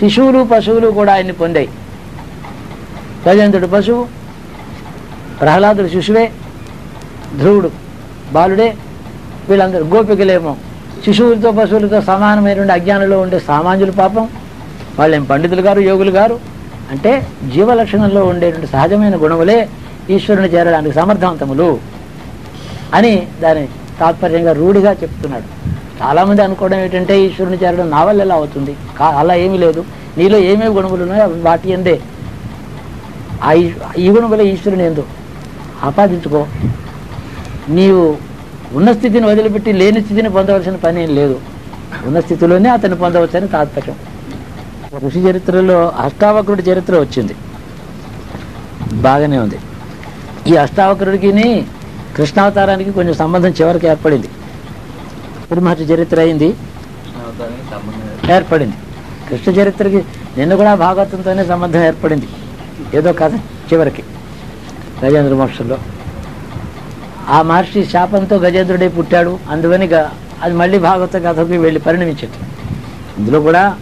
శిశువులు పశువులు కూడా ఆయన్ని పొందాయి. గజేంద్రుడు పశువు ప్రహ్లాదుడు శిశువే. ధ్రువుడు బాలుడే వీళ్ళందరూ గోపికలేమో. శిశువులతో పశువులతో సమానమైనటువంటి అజ్ఞానంలో ఉండే సామాన్యులు పాపం వాళ్ళేం పండితులు గారు యోగులు గారు? అంటే జీవ లక్షణంలో ఉండేటువంటి సహజమైన గుణములే ఈశ్వరుని చేరడానికి సమర్థవంతములు అని దాని తాత్పర్యంగా రూఢిగా చెప్తున్నాడు. చాలామంది అనుకోవడం ఏంటంటే ఈశ్వరుని చేరడం నా వల్ల ఎలా అవుతుంది? కా అలా ఏమీ లేదు. నీలో ఏమేమి గుణములు ఉన్నాయో అవి వాటి ఎందే. ఆ ఈ- ఈ గుణములే ఈశ్వరుని ఎందు. ఆపాదించుకో. నీవు ఉన్న స్థితిని వదిలిపెట్టి లేని స్థితిని పొందవలసిన పని ఏం లేదు. ఉన్న స్థితిలోనే అతన్ని పొందవచ్చని తాత్పర్యం. ఋషి చరిత్రలో అష్టావక్రుడి చరిత్ర వచ్చింది. బాగానే ఉంది. ఈ అష్టావక్రుడికి కృష్ణావతారానికి కొంచెం సంబంధం చివరికి ఏర్పడింది. తిరుమహర్షి చరిత్ర అయింది. ఏర్పడింది. కృష్ణ చరిత్రకి నిన్న కూడా భాగవతంతోనే సంబంధం ఏర్పడింది. ఏదో కథ చివరికి. గజేంద్ర మోక్షంలో. ఆ మహర్షి శాపంతో గజేంద్రుడే పుట్టాడు. అందువని అది మళ్ళీ భాగవత కథకి వెళ్ళి పరిణమించింది. ఇందులో కూడా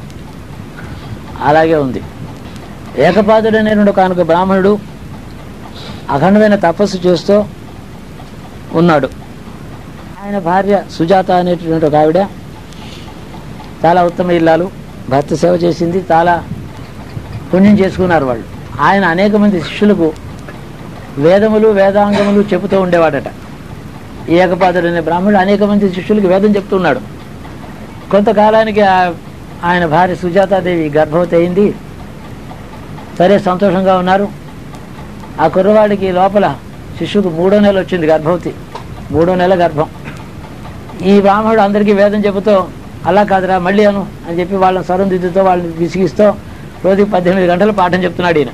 అలాగే ఉంది. ఏకపాదుడైన కానుక బ్రాహ్మణుడు అఖండమైన తపస్సు చేస్తూ ఉన్నాడు. ఆయన భార్య సుజాత అనేటువంటి ఒక ఆవిడ చాలా ఉత్తమ ఇల్లాలు భర్త సేవ చేసింది చాలా పుణ్యం చేసుకున్నారు వాళ్ళు. ఆయన అనేక మంది శిష్యులకు వేదములు వేదాంగములు చెబుతూ ఉండేవాడట. ఏకపాదుడు అనే బ్రాహ్మణుడు అనేక మంది శిష్యులకు వేదం చెప్తున్నాడు. కొంతకాలానికి ఆయన భార్య సుజాతాదేవి గర్భవతి అయింది. సరే సంతోషంగా ఉన్నారు. ఆ కుర్రవాడికి లోపల శిష్యుకు మూడో నెల వచ్చింది గర్భవతి. మూడో నెల గర్భం. ఈ బ్రాహ్మణుడు అందరికీ వేదం చెబుతూ అలా కాదురా మళ్ళీ అను అని చెప్పి వాళ్ళని స్వరం దిద్దుతో వాళ్ళని విసిగిస్తూ రోజుకి పద్దెనిమిది గంటలు పాఠం చెప్తున్నాడు ఈయన.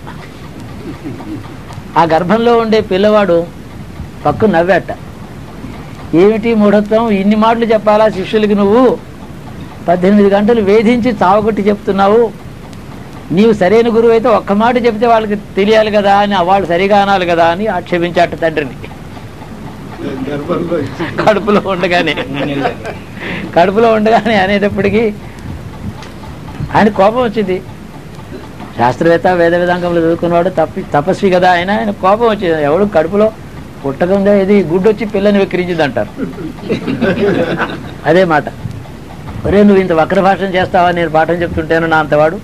ఆ గర్భంలో ఉండే పిల్లవాడు పక్కు నవ్వాట. ఏమిటి మూఢత్వం? ఇన్ని మాటలు చెప్పాలా శిష్యులకి నువ్వు? పద్దెనిమిది గంటలు వేధించి చావగొట్టి చెప్తున్నావు. నీవు సరైన గురువు అయితే ఒక్క మాట చెప్తే వాళ్ళకి తెలియాలి కదా అని వాళ్ళు సరిగా అనాలి కదా అని ఆక్షేపించాట తండ్రిని. కడుపులో ఉండగానే. కడుపులో ఉండగానే అనేటప్పటికీ ఆయన కోపం వచ్చింది. శాస్త్రవేత్త వేద వేదాంగంలో చదువుకున్నవాడు తప్పి తపస్వి కదా ఆయన ఆయన కోపం వచ్చేది. ఎవడు కడుపులో పుట్టకంగా ఇది గుడ్డు వచ్చి పిల్లని విక్రించింది అంటారు అదే మాట. ఒరే నువ్వు ఇంత వక్ర భాషణ చేస్తావా? నేను పాఠం చెప్తుంటాను నా అంతవాడు.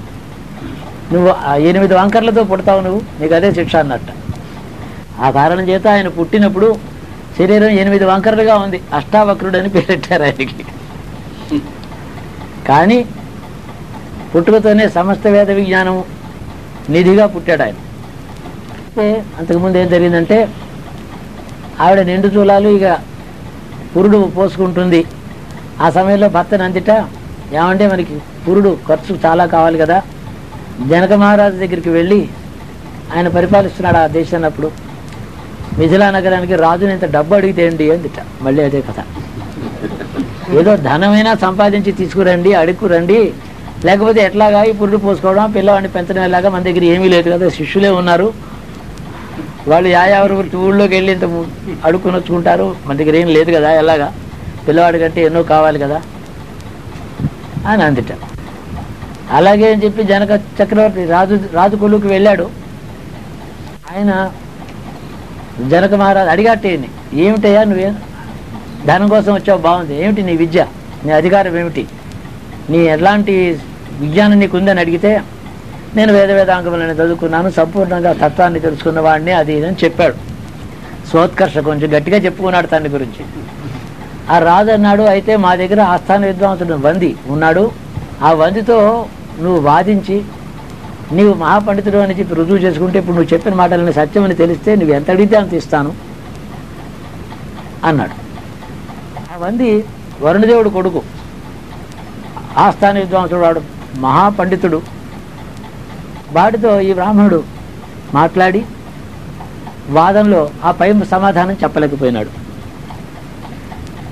నువ్వు ఎనిమిది వంకర్లతో పుడతావు నువ్వు. నీకు అదే శిక్ష అన్నట్ట. ఆ కారణం చేత ఆయన పుట్టినప్పుడు శరీరం ఎనిమిది వంకరలుగా ఉంది. అష్టావక్రుడు అని పేరెట్టారు ఆయనకి. కానీ పుట్టుకతోనే సమస్త వేద విజ్ఞానం నిధిగా పుట్టాడు ఆయన. అంతకుముందు ఏం జరిగిందంటే ఆవిడ నిండు చూలాలు ఇక పురుడు పోసుకుంటుంది. ఆ సమయంలో భర్తను అందిట ఏమంటే మనకి పురుడు ఖర్చు చాలా కావాలి కదా. జనక మహారాజు దగ్గరికి వెళ్ళి ఆయన పరిపాలిస్తున్నాడు ఆ దేశాన్ని అప్పుడు. మిథిలా నగరానికి రాజుని ఇంత డబ్బు అడిగితే అండి అందిట. మళ్ళీ అదే కథ. ఏదో ధనమైనా సంపాదించి తీసుకురండి అడుక్కురండి లేకపోతే ఎట్లాగా ఈ పురుడు పోసుకోవడం పిల్లవాడిని పెంచడం ఎలాగా మన దగ్గర ఏమీ లేదు కదా శిష్యులే ఉన్నారు. వాళ్ళు యాయావరు ఊళ్ళోకి వెళ్ళి ఇంత అడుక్కుని వచ్చుకుంటారు. మన దగ్గర ఏం లేదు కదా ఎలాగా? పిల్లవాడి కంటే ఎన్నో కావాలి కదా? అని అందిట అలాగే అని చెప్పి జనక చక్రవర్తి రాజు రాజు కొలువుకి వెళ్ళాడు. ఆయన జనక మహారాజు అడిగాటే ఏమిటయ్యా నువ్వే? ధనం కోసం వచ్చావు బాగుంది. ఏమిటి నీ విద్య? నీ అధికారం ఏమిటి? నీ ఎలాంటి విజ్ఞానం నీకు ఉందని అడిగితే నేను వేద వేదాంగములను చదువుకున్నాను సంపూర్ణంగా తత్వాన్ని తెలుసుకున్న వాడిని అది ఇదని చెప్పాడు. సోత్కర్ష కొంచెం గట్టిగా చెప్పుకున్నాడు తన గురించి. ఆ రాజు అన్నాడు అయితే మా దగ్గర ఆస్థాన విద్వాంసుడు వంది ఉన్నాడు. ఆ వందితో నువ్వు వాదించి నీవు మహాపండితుడు అని చెప్పి రుజువు చేసుకుంటే ఇప్పుడు నువ్వు చెప్పిన మాటలని సత్యమని తెలిస్తే నువ్వు ఎంత అడిగితే అంత ఇస్తాను. అన్నాడు. ఆ వంది వరుణదేవుడు కొడుకు. ఆస్థాన విద్వాంసుడు వాడు మహాపండితుడు. వాడితో ఈ బ్రాహ్మణుడు మాట్లాడి వాదంలో ఆ పై సమాధానం చెప్పలేకపోయినాడు.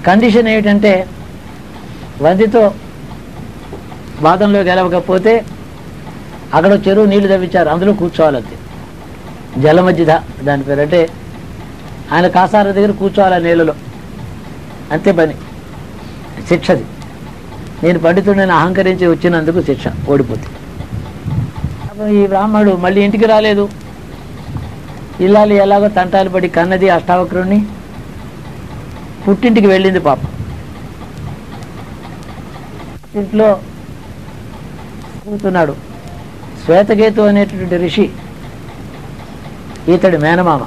కండిషన్ ఏమిటంటే వందితో వాదంలో గెలవకపోతే అక్కడ చెరువు నీళ్ళు తవ్వించారు అందులో కూర్చోవాలంతే. జలమధ్యద దాని పేరు అంటే ఆయన కాసార దగ్గర కూర్చోవాలి ఆ నీళ్ళలో అంతే పని. శిక్షది. నేను పండితుడిని అహంకరించి వచ్చినందుకు శిక్ష ఓడిపోతే ఈ బ్రాహ్మడు మళ్ళీ ఇంటికి రాలేదు. ఇల్లాలి ఎలాగో తంటాలు పడి కన్నది అష్టావక్రుణ్ణి. పుట్టింటికి వెళ్ళింది పాప. ఇంట్లో కూతున్నాడు శ్వేతకేతు అనేటువంటి ఋషి ఇతడు మేనమామ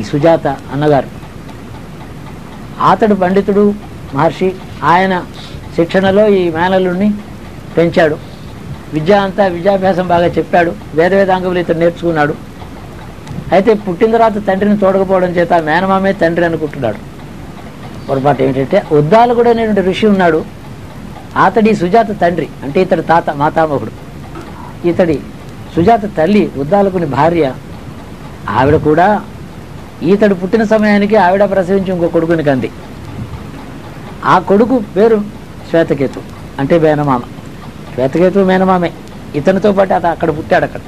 ఈ సుజాత అన్నగారు. అతడు పండితుడు మహర్షి ఆయన శిక్షణలో ఈ మేనలుని పెంచాడు. విద్య అంతా విద్యాభ్యాసం బాగా చెప్పాడు. వేద వేదాంగములు ఇతను నేర్చుకున్నాడు. అయితే పుట్టిన తర్వాత తండ్రిని తోడకపోవడం చేత మేనమామే తండ్రి అనుకుంటున్నాడు. పొరపాటు ఏమిటంటే ఉద్దాలు కూడా అనేటువంటి ఋషి ఉన్నాడు. అతడి సుజాత తండ్రి అంటే ఇతడి తాత మాతామహుడు. ఇతడి సుజాత తల్లి ఉద్దాలకుని భార్య. ఆవిడ కూడా ఈతడు పుట్టిన సమయానికి ఆవిడ ప్రసవించి ఇంకో కొడుకుని కంది. ఆ కొడుకు పేరు శ్వేతకేతు అంటే మేనమామ. శ్వేతకేతు మేనమామే. ఇతనితో పాటు అతను అక్కడ పుట్టాడు అక్కడ.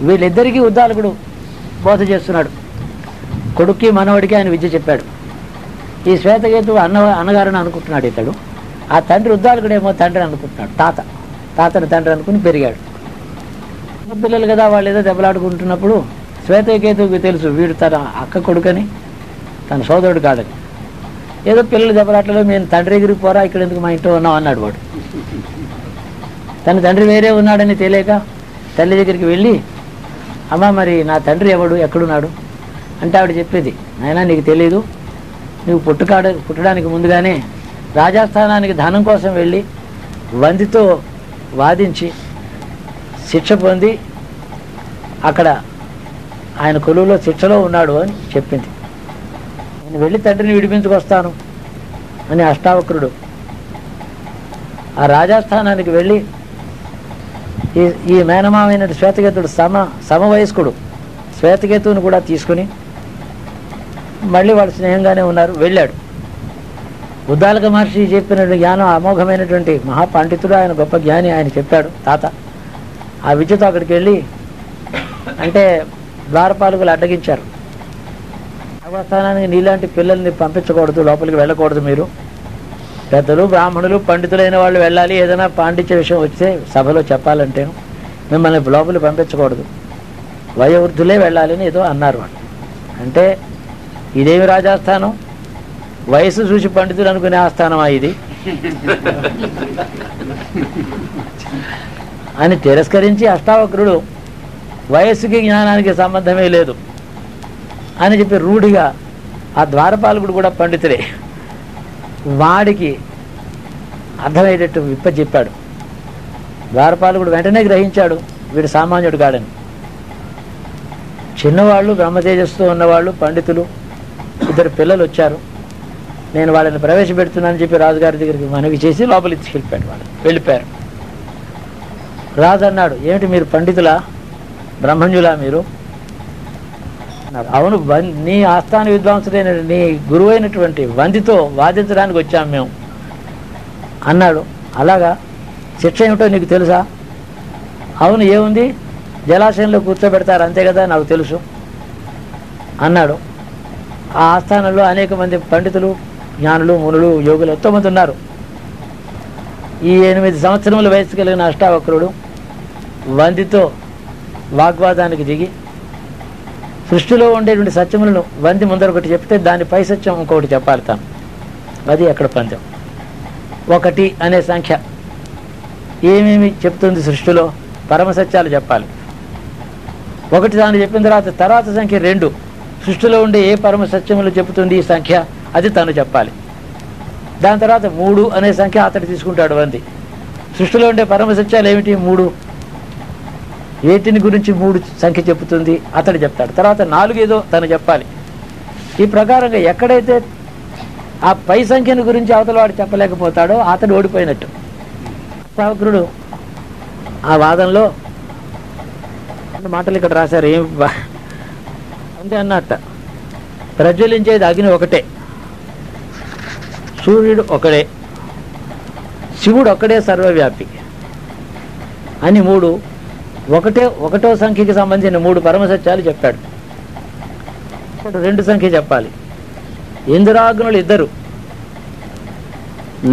వీళ్ళిద్దరికీ ఉద్దాలకుడు బోధ చేస్తున్నాడు. కొడుక్కి మనవడికి ఆయన విద్య చెప్పాడు. ఈ శ్వేతకేతు అన్న అన్నగారని అనుకుంటున్నాడు ఇతడు. ఆ తండ్రి ఉద్దాలకుడేమో తండ్రి అనుకుంటున్నాడు. తాత. తాతని తండ్రి అనుకుని పెరిగాడు. పిల్లలు కదా వాళ్ళు ఏదో దెబ్బలాడుకుంటున్నప్పుడు శ్వేతకేతువుకి తెలుసు వీడు తన అక్క కొడుకని తన సోదరుడు కాడని ఏదో పిల్లలు దెబ్బలాట్లలో మేము తండ్రి దగ్గరికి పోరా ఇక్కడ ఎందుకు మా ఇంట్లో ఉన్నాం అన్నాడు వాడు. తన తండ్రి వేరే ఉన్నాడని తెలియక తల్లి దగ్గరికి వెళ్ళి అమ్మ మరి నా తండ్రి ఎవడు? ఎక్కడున్నాడు? అంటే ఆవిడ చెప్పేది అయినా నీకు తెలియదు నువ్వు పుట్టుకాడ పుట్టడానికి ముందుగానే రాజస్థానానికి ధనం కోసం వెళ్ళి వందితో వాదించి శిక్ష పొంది అక్కడ ఆయన కొలువులో శిక్షలో ఉన్నాడు అని చెప్పింది. నేను వెళ్ళి తండ్రిని విడిపించుకొస్తాను అని అష్టావక్రుడు ఆ రాజస్థానానికి వెళ్ళి ఈ ఈ మేనమామైన శ్వేతకేతుడు సమ సమవయస్కుడు శ్వేతకేతువుని కూడా తీసుకుని మళ్ళీ వాళ్ళు స్నేహంగానే ఉన్నారు వెళ్ళాడు. ఉద్దాలక మహర్షి చెప్పిన జ్ఞానం అమోఘమైనటువంటి మహాపండితుడు ఆయన గొప్ప జ్ఞాని ఆయన చెప్పాడు తాత. ఆ విద్యతో అక్కడికి వెళ్ళి అంటే ద్వారపాలకులు అడ్డగించారు. అవస్థానానికి నీలాంటి పిల్లల్ని పంపించకూడదు లోపలికి వెళ్ళకూడదు మీరు. పెద్దలు బ్రాహ్మణులు పండితులైన వాళ్ళు వెళ్ళాలి. ఏదైనా పాండిత్య విషయం వస్తే సభలో చెప్పాలంటే మిమ్మల్ని లోపలికి పంపించకూడదు. వయోవృద్ధులే వెళ్ళాలని ఏదో అన్నారు వాళ్ళు. అంటే ఇదేమి రాజాస్థానం? వయసు చూసి పండితులు అనుకునే ఆస్థానమా ఇది? అని తిరస్కరించి అష్టావక్రుడు వయస్సుకి జ్ఞానానికి సంబంధమే లేదు. అని చెప్పి రూఢిగా ఆ ద్వారపాలకుడు కూడా పండితుడే. వాడికి అర్థమయ్యేటట్టు విప్ప చెప్పాడు. ద్వారపాలకుడు వెంటనే గ్రహించాడు వీడు సామాన్యుడు కాడని. చిన్నవాళ్ళు బ్రహ్మతేజస్తో ఉన్నవాళ్ళు పండితులు ఇద్దరు పిల్లలు వచ్చారు. నేను వాళ్ళని ప్రవేశపెడుతున్నానని చెప్పి రాజుగారి దగ్గరికి మనవి చేసి లోపలికి తీసుకెళ్ళిపోయాడు వాళ్ళు వెళ్ళిపోయారు. రాజు అన్నాడు ఏమిటి మీరు పండితులా? బ్రహ్మణ్యులా మీరు? అన్నారు అవును వం- నీ ఆస్థాన విద్వాంసుడైన నీ గురువు అయినటువంటి వందితో వాదించడానికి వచ్చాం మేము. అన్నాడు. అలాగా? శిక్ష ఏమిటో నీకు తెలుసా? అవును ఏముంది? జలాశయంలో కూర్చోబెడతారు అంతే కదా? నాకు తెలుసు. అన్నాడు. ఆ ఆస్థానంలో అనేక మంది పండితులు జ్ఞానులు మునులు యోగులు ఎంతో మంది ఉన్నారు. ఈ ఎనిమిది సంవత్సరముల వయసు కలిగిన అష్టావక్రుడు వందితో వాగ్వాదానికి దిగి సృష్టిలో ఉండేటువంటి సత్యములను వంది ముందర ఒకటి చెప్తే దాని పై సత్యం ఇంకొకటి చెప్పాలి తాను. అది అక్కడ పందెం? ఒకటి అనే సంఖ్య. ఏమేమి చెప్తుంది సృష్టిలో? పరమసత్యాలు చెప్పాలి. ఒకటి దాన్ని చెప్పిన తర్వాత తర్వాత సంఖ్య రెండు. సృష్టిలో ఉండే ఏ పరమ సత్యములు చెబుతుంది ఈ సంఖ్య? అది తను చెప్పాలి. దాని తర్వాత మూడు అనే సంఖ్య అతడు తీసుకుంటాడు వంది. సృష్టిలో ఉండే పరమ సత్యాలు ఏమిటి? మూడు. వేటిని గురించి మూడు సంఖ్య చెబుతుంది అతడు చెప్తాడు. తర్వాత నాలుగేదో తను చెప్పాలి. ఈ ప్రకారంగా ఎక్కడైతే ఆ పై సంఖ్యను గురించి అవతల వాడు చెప్పలేకపోతాడో అతడు ఓడిపోయినట్టు. సావకుడు ఆ వాదంలో రెండు మాటలు ఇక్కడ రాశారు. ఏం అంతే అన్నట్ట. ప్రజ్వలించేది అగ్ని ఒకటే సూర్యుడు ఒకడే శివుడు ఒక్కడే సర్వవ్యాపి అని మూడు ఒకటే ఒకటో సంఖ్యకి సంబంధించిన మూడు పరమసత్యాలు చెప్పాడు. రెండు సంఖ్య చెప్పాలి. ఇంద్రాగ్నులు ఇద్దరు.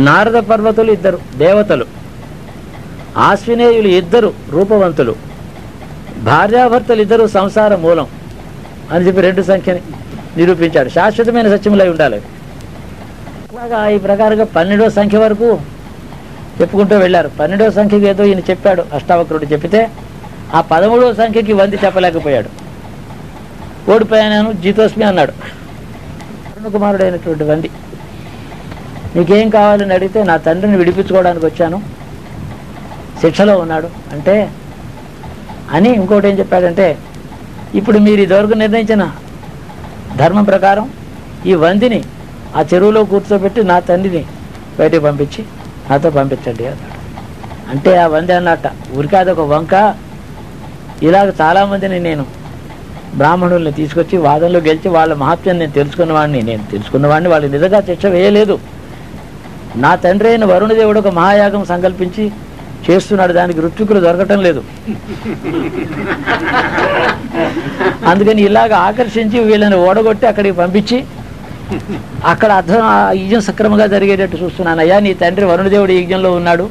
నారద పర్వతులు ఇద్దరు దేవతలు. ఆశ్వినేయులు ఇద్దరు రూపవంతులు. భార్యాభర్తలు ఇద్దరు సంసార మూలం అని చెప్పి రెండు సంఖ్యని నిరూపించాడు. శాశ్వతమైన సత్యములై ఉండాలి. అలాగా ఈ ప్రకారంగా పన్నెండో సంఖ్య వరకు చెప్పుకుంటూ వెళ్ళారు. పన్నెండో సంఖ్యకి ఏదో ఈయన చెప్పాడు అష్టావక్రుడు చెప్పితే ఆ పదమూడవ సంఖ్యకి వంది చెప్పలేకపోయాడు. ఓడిపోయాను జీతోస్మి అన్నాడు. అరుణకుమారుడైనటువంటి వంది నీకేం కావాలని అడిగితే నా తండ్రిని విడిపించుకోవడానికి వచ్చాను. శిక్షలో ఉన్నాడు. అంటే అని ఇంకోటి ఏం చెప్పాడంటే ఇప్పుడు మీరు ఇదివరకు నిర్ణయించిన ధర్మం ప్రకారం ఈ వందిని ఆ చెరువులో కూర్చోబెట్టి నా తండ్రిని బయటకు పంపించి నాతో పంపించండి అన్నాడు. అంటే ఆ వంది అన్నట్ట ఊరికే అదొక వంక ఇలాగ చాలామందిని నేను బ్రాహ్మణుల్ని తీసుకొచ్చి వాదంలో గెలిచి వాళ్ళ మహత్యం నేను తెలుసుకున్నవాడిని నేను తెలుసుకున్నవాడిని వాళ్ళు నిజంగా శిక్ష వేయలేదు. నా తండ్రి అయిన వరుణదేవుడు ఒక మహాయాగం సంకల్పించి చేస్తున్నాడు. దానికి ఋత్వికులు దొరకటం లేదు. అందుకని ఇలాగ ఆకర్షించి వీళ్ళని ఓడగొట్టి అక్కడికి పంపించి అక్కడ అర్థం ఆ యజ్ఞం సక్రమంగా జరిగేటట్టు చూస్తున్నాను. అయ్యా నీ తండ్రి వరుణదేవుడు యజ్ఞంలో ఉన్నాడు.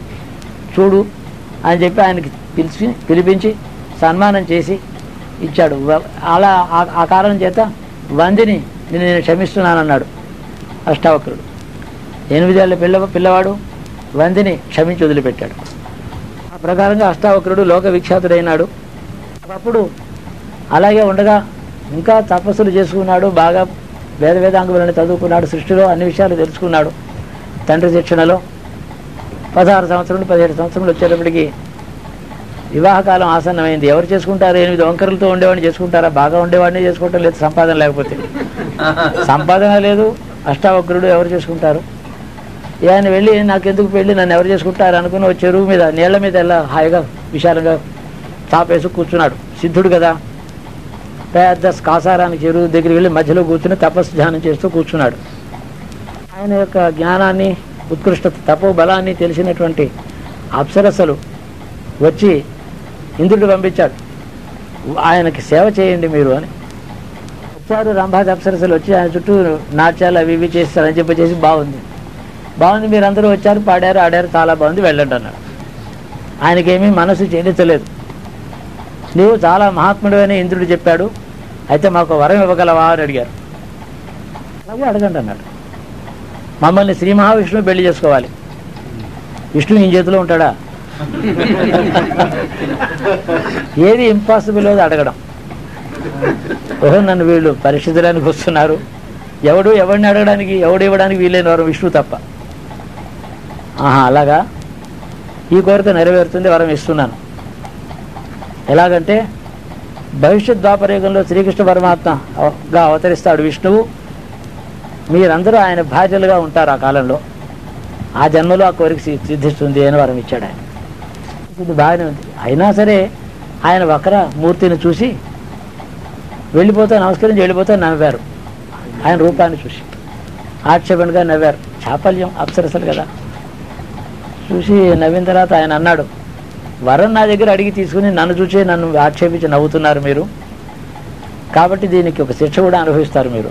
చూడు అని చెప్పి ఆయనకి పిలిచి పిలిపించి సన్మానం చేసి ఇచ్చాడు. అలా ఆ- కారణం చేత వందిని నేను నేను క్షమిస్తున్నానన్నాడు అష్టావక్రుడు. ఎనిమిదేళ్ళ పిల్ల పిల్లవాడు వందిని క్షమించి వదిలిపెట్టాడు. ఆ ప్రకారంగా అష్టావక్రుడు లోక విఖ్యాతుడైనాడు. అప్పుడు అలాగే ఉండగా ఇంకా తపస్సులు చేసుకున్నాడు బాగా వేద వేదాంగములను చదువుకున్నాడు సృష్టిలో అన్ని విషయాలు తెలుసుకున్నాడు. తండ్రి శిక్షణలో పదహారు సంవత్సరం పదిహేడు సంవత్సరంలో వచ్చేటప్పటికి వివాహకాలం ఆసన్నమైంది. ఎవరు చేసుకుంటారు? ఎనిమిది వంకరలతో ఉండేవాడిని చేసుకుంటారా? బాగా ఉండేవాడిని చేసుకుంటారు లేదు సంపాదన లేకపోతే. సంపాదన లేదు అష్టావక్రుడు ఎవరు చేసుకుంటారు? ఆయన వెళ్ళి నాకెందుకు పెళ్ళి? నన్ను ఎవరు చేసుకుంటారు? అనుకుని ఓ చెరువు మీద నీళ్ళ మీద ఎలా హాయిగా విశాలంగా తాపేసి కూర్చున్నాడు. సిద్ధుడు కదా. పెద్ద కాసారానికి చెరువు దగ్గరికి వెళ్ళి మధ్యలో కూర్చుని తపస్సు ధ్యానం చేస్తూ కూర్చున్నాడు. ఆయన యొక్క జ్ఞానాన్ని ఉత్కృష్ట తపో బలాన్ని తెలిసినటువంటి అప్సరసలు వచ్చి ఇంద్రుడు పంపించాడు. ఆయనకి సేవ చేయండి మీరు అని. వచ్చారు రంభాది అప్సరసలు వచ్చి ఆయన చుట్టూ నాట్యాలు అవి ఇవి చేస్తారని చెప్పి చేసి బాగుంది. బాగుంది మీరందరూ వచ్చారు పాడారు ఆడారు చాలా బాగుంది వెళ్ళండి అన్నాడు. ఆయనకేమీ మనసు చెల్లించలేదు నువ్వు చాలా మహాత్ముడు అని ఇంద్రుడు చెప్పాడు. అయితే మాకు వరం ఇవ్వగలవా అని అడిగారు. అలాగే అడగండి అన్నాడు. మమ్మల్ని శ్రీ మహావిష్ణువు పెళ్ళి చేసుకోవాలి. విష్ణువు ఈ చేతిలో ఉంటాడా? ఏది ఇంపాసిబుల్ అది అడగడం. ఓహో నన్ను వీళ్ళు పరిశుద్ధడానికి వస్తున్నారు ఎవడు ఎవడిని అడగడానికి ఎవడు ఇవ్వడానికి వీలైన వరం విష్ణు తప్ప. ఆహా అలాగా? ఈ కోరిక నెరవేరుతుంది వరం ఇస్తున్నాను. ఎలాగంటే భవిష్యత్ ద్వాపరయుగంలో శ్రీకృష్ణ పరమాత్మగా అవతరిస్తాడు విష్ణువు. మీరందరూ ఆయన భార్యలుగా ఉంటారు ఆ కాలంలో. ఆ జన్మలో ఆ కోరిక సిద్ధిస్తుంది అని వరం ఇచ్చాడు ఆయన. ఇది బాగానే ఉంది. అయినా సరే ఆయన వక్ర మూర్తిని చూసి వెళ్ళిపోతా నమస్కరించి వెళ్ళిపోతా నవ్వారు. ఆయన రూపాన్ని చూసి ఆక్షేపణగా నవ్వారు. చాపల్యం అప్సరసలు కదా. చూసి నవ్విన తర్వాత ఆయన అన్నాడు వరం నా దగ్గర అడిగి తీసుకుని నన్ను చూసి నన్ను ఆక్షేపించి నవ్వుతున్నారు మీరు. కాబట్టి దీనికి ఒక శిక్ష కూడా అనుభవిస్తారు మీరు.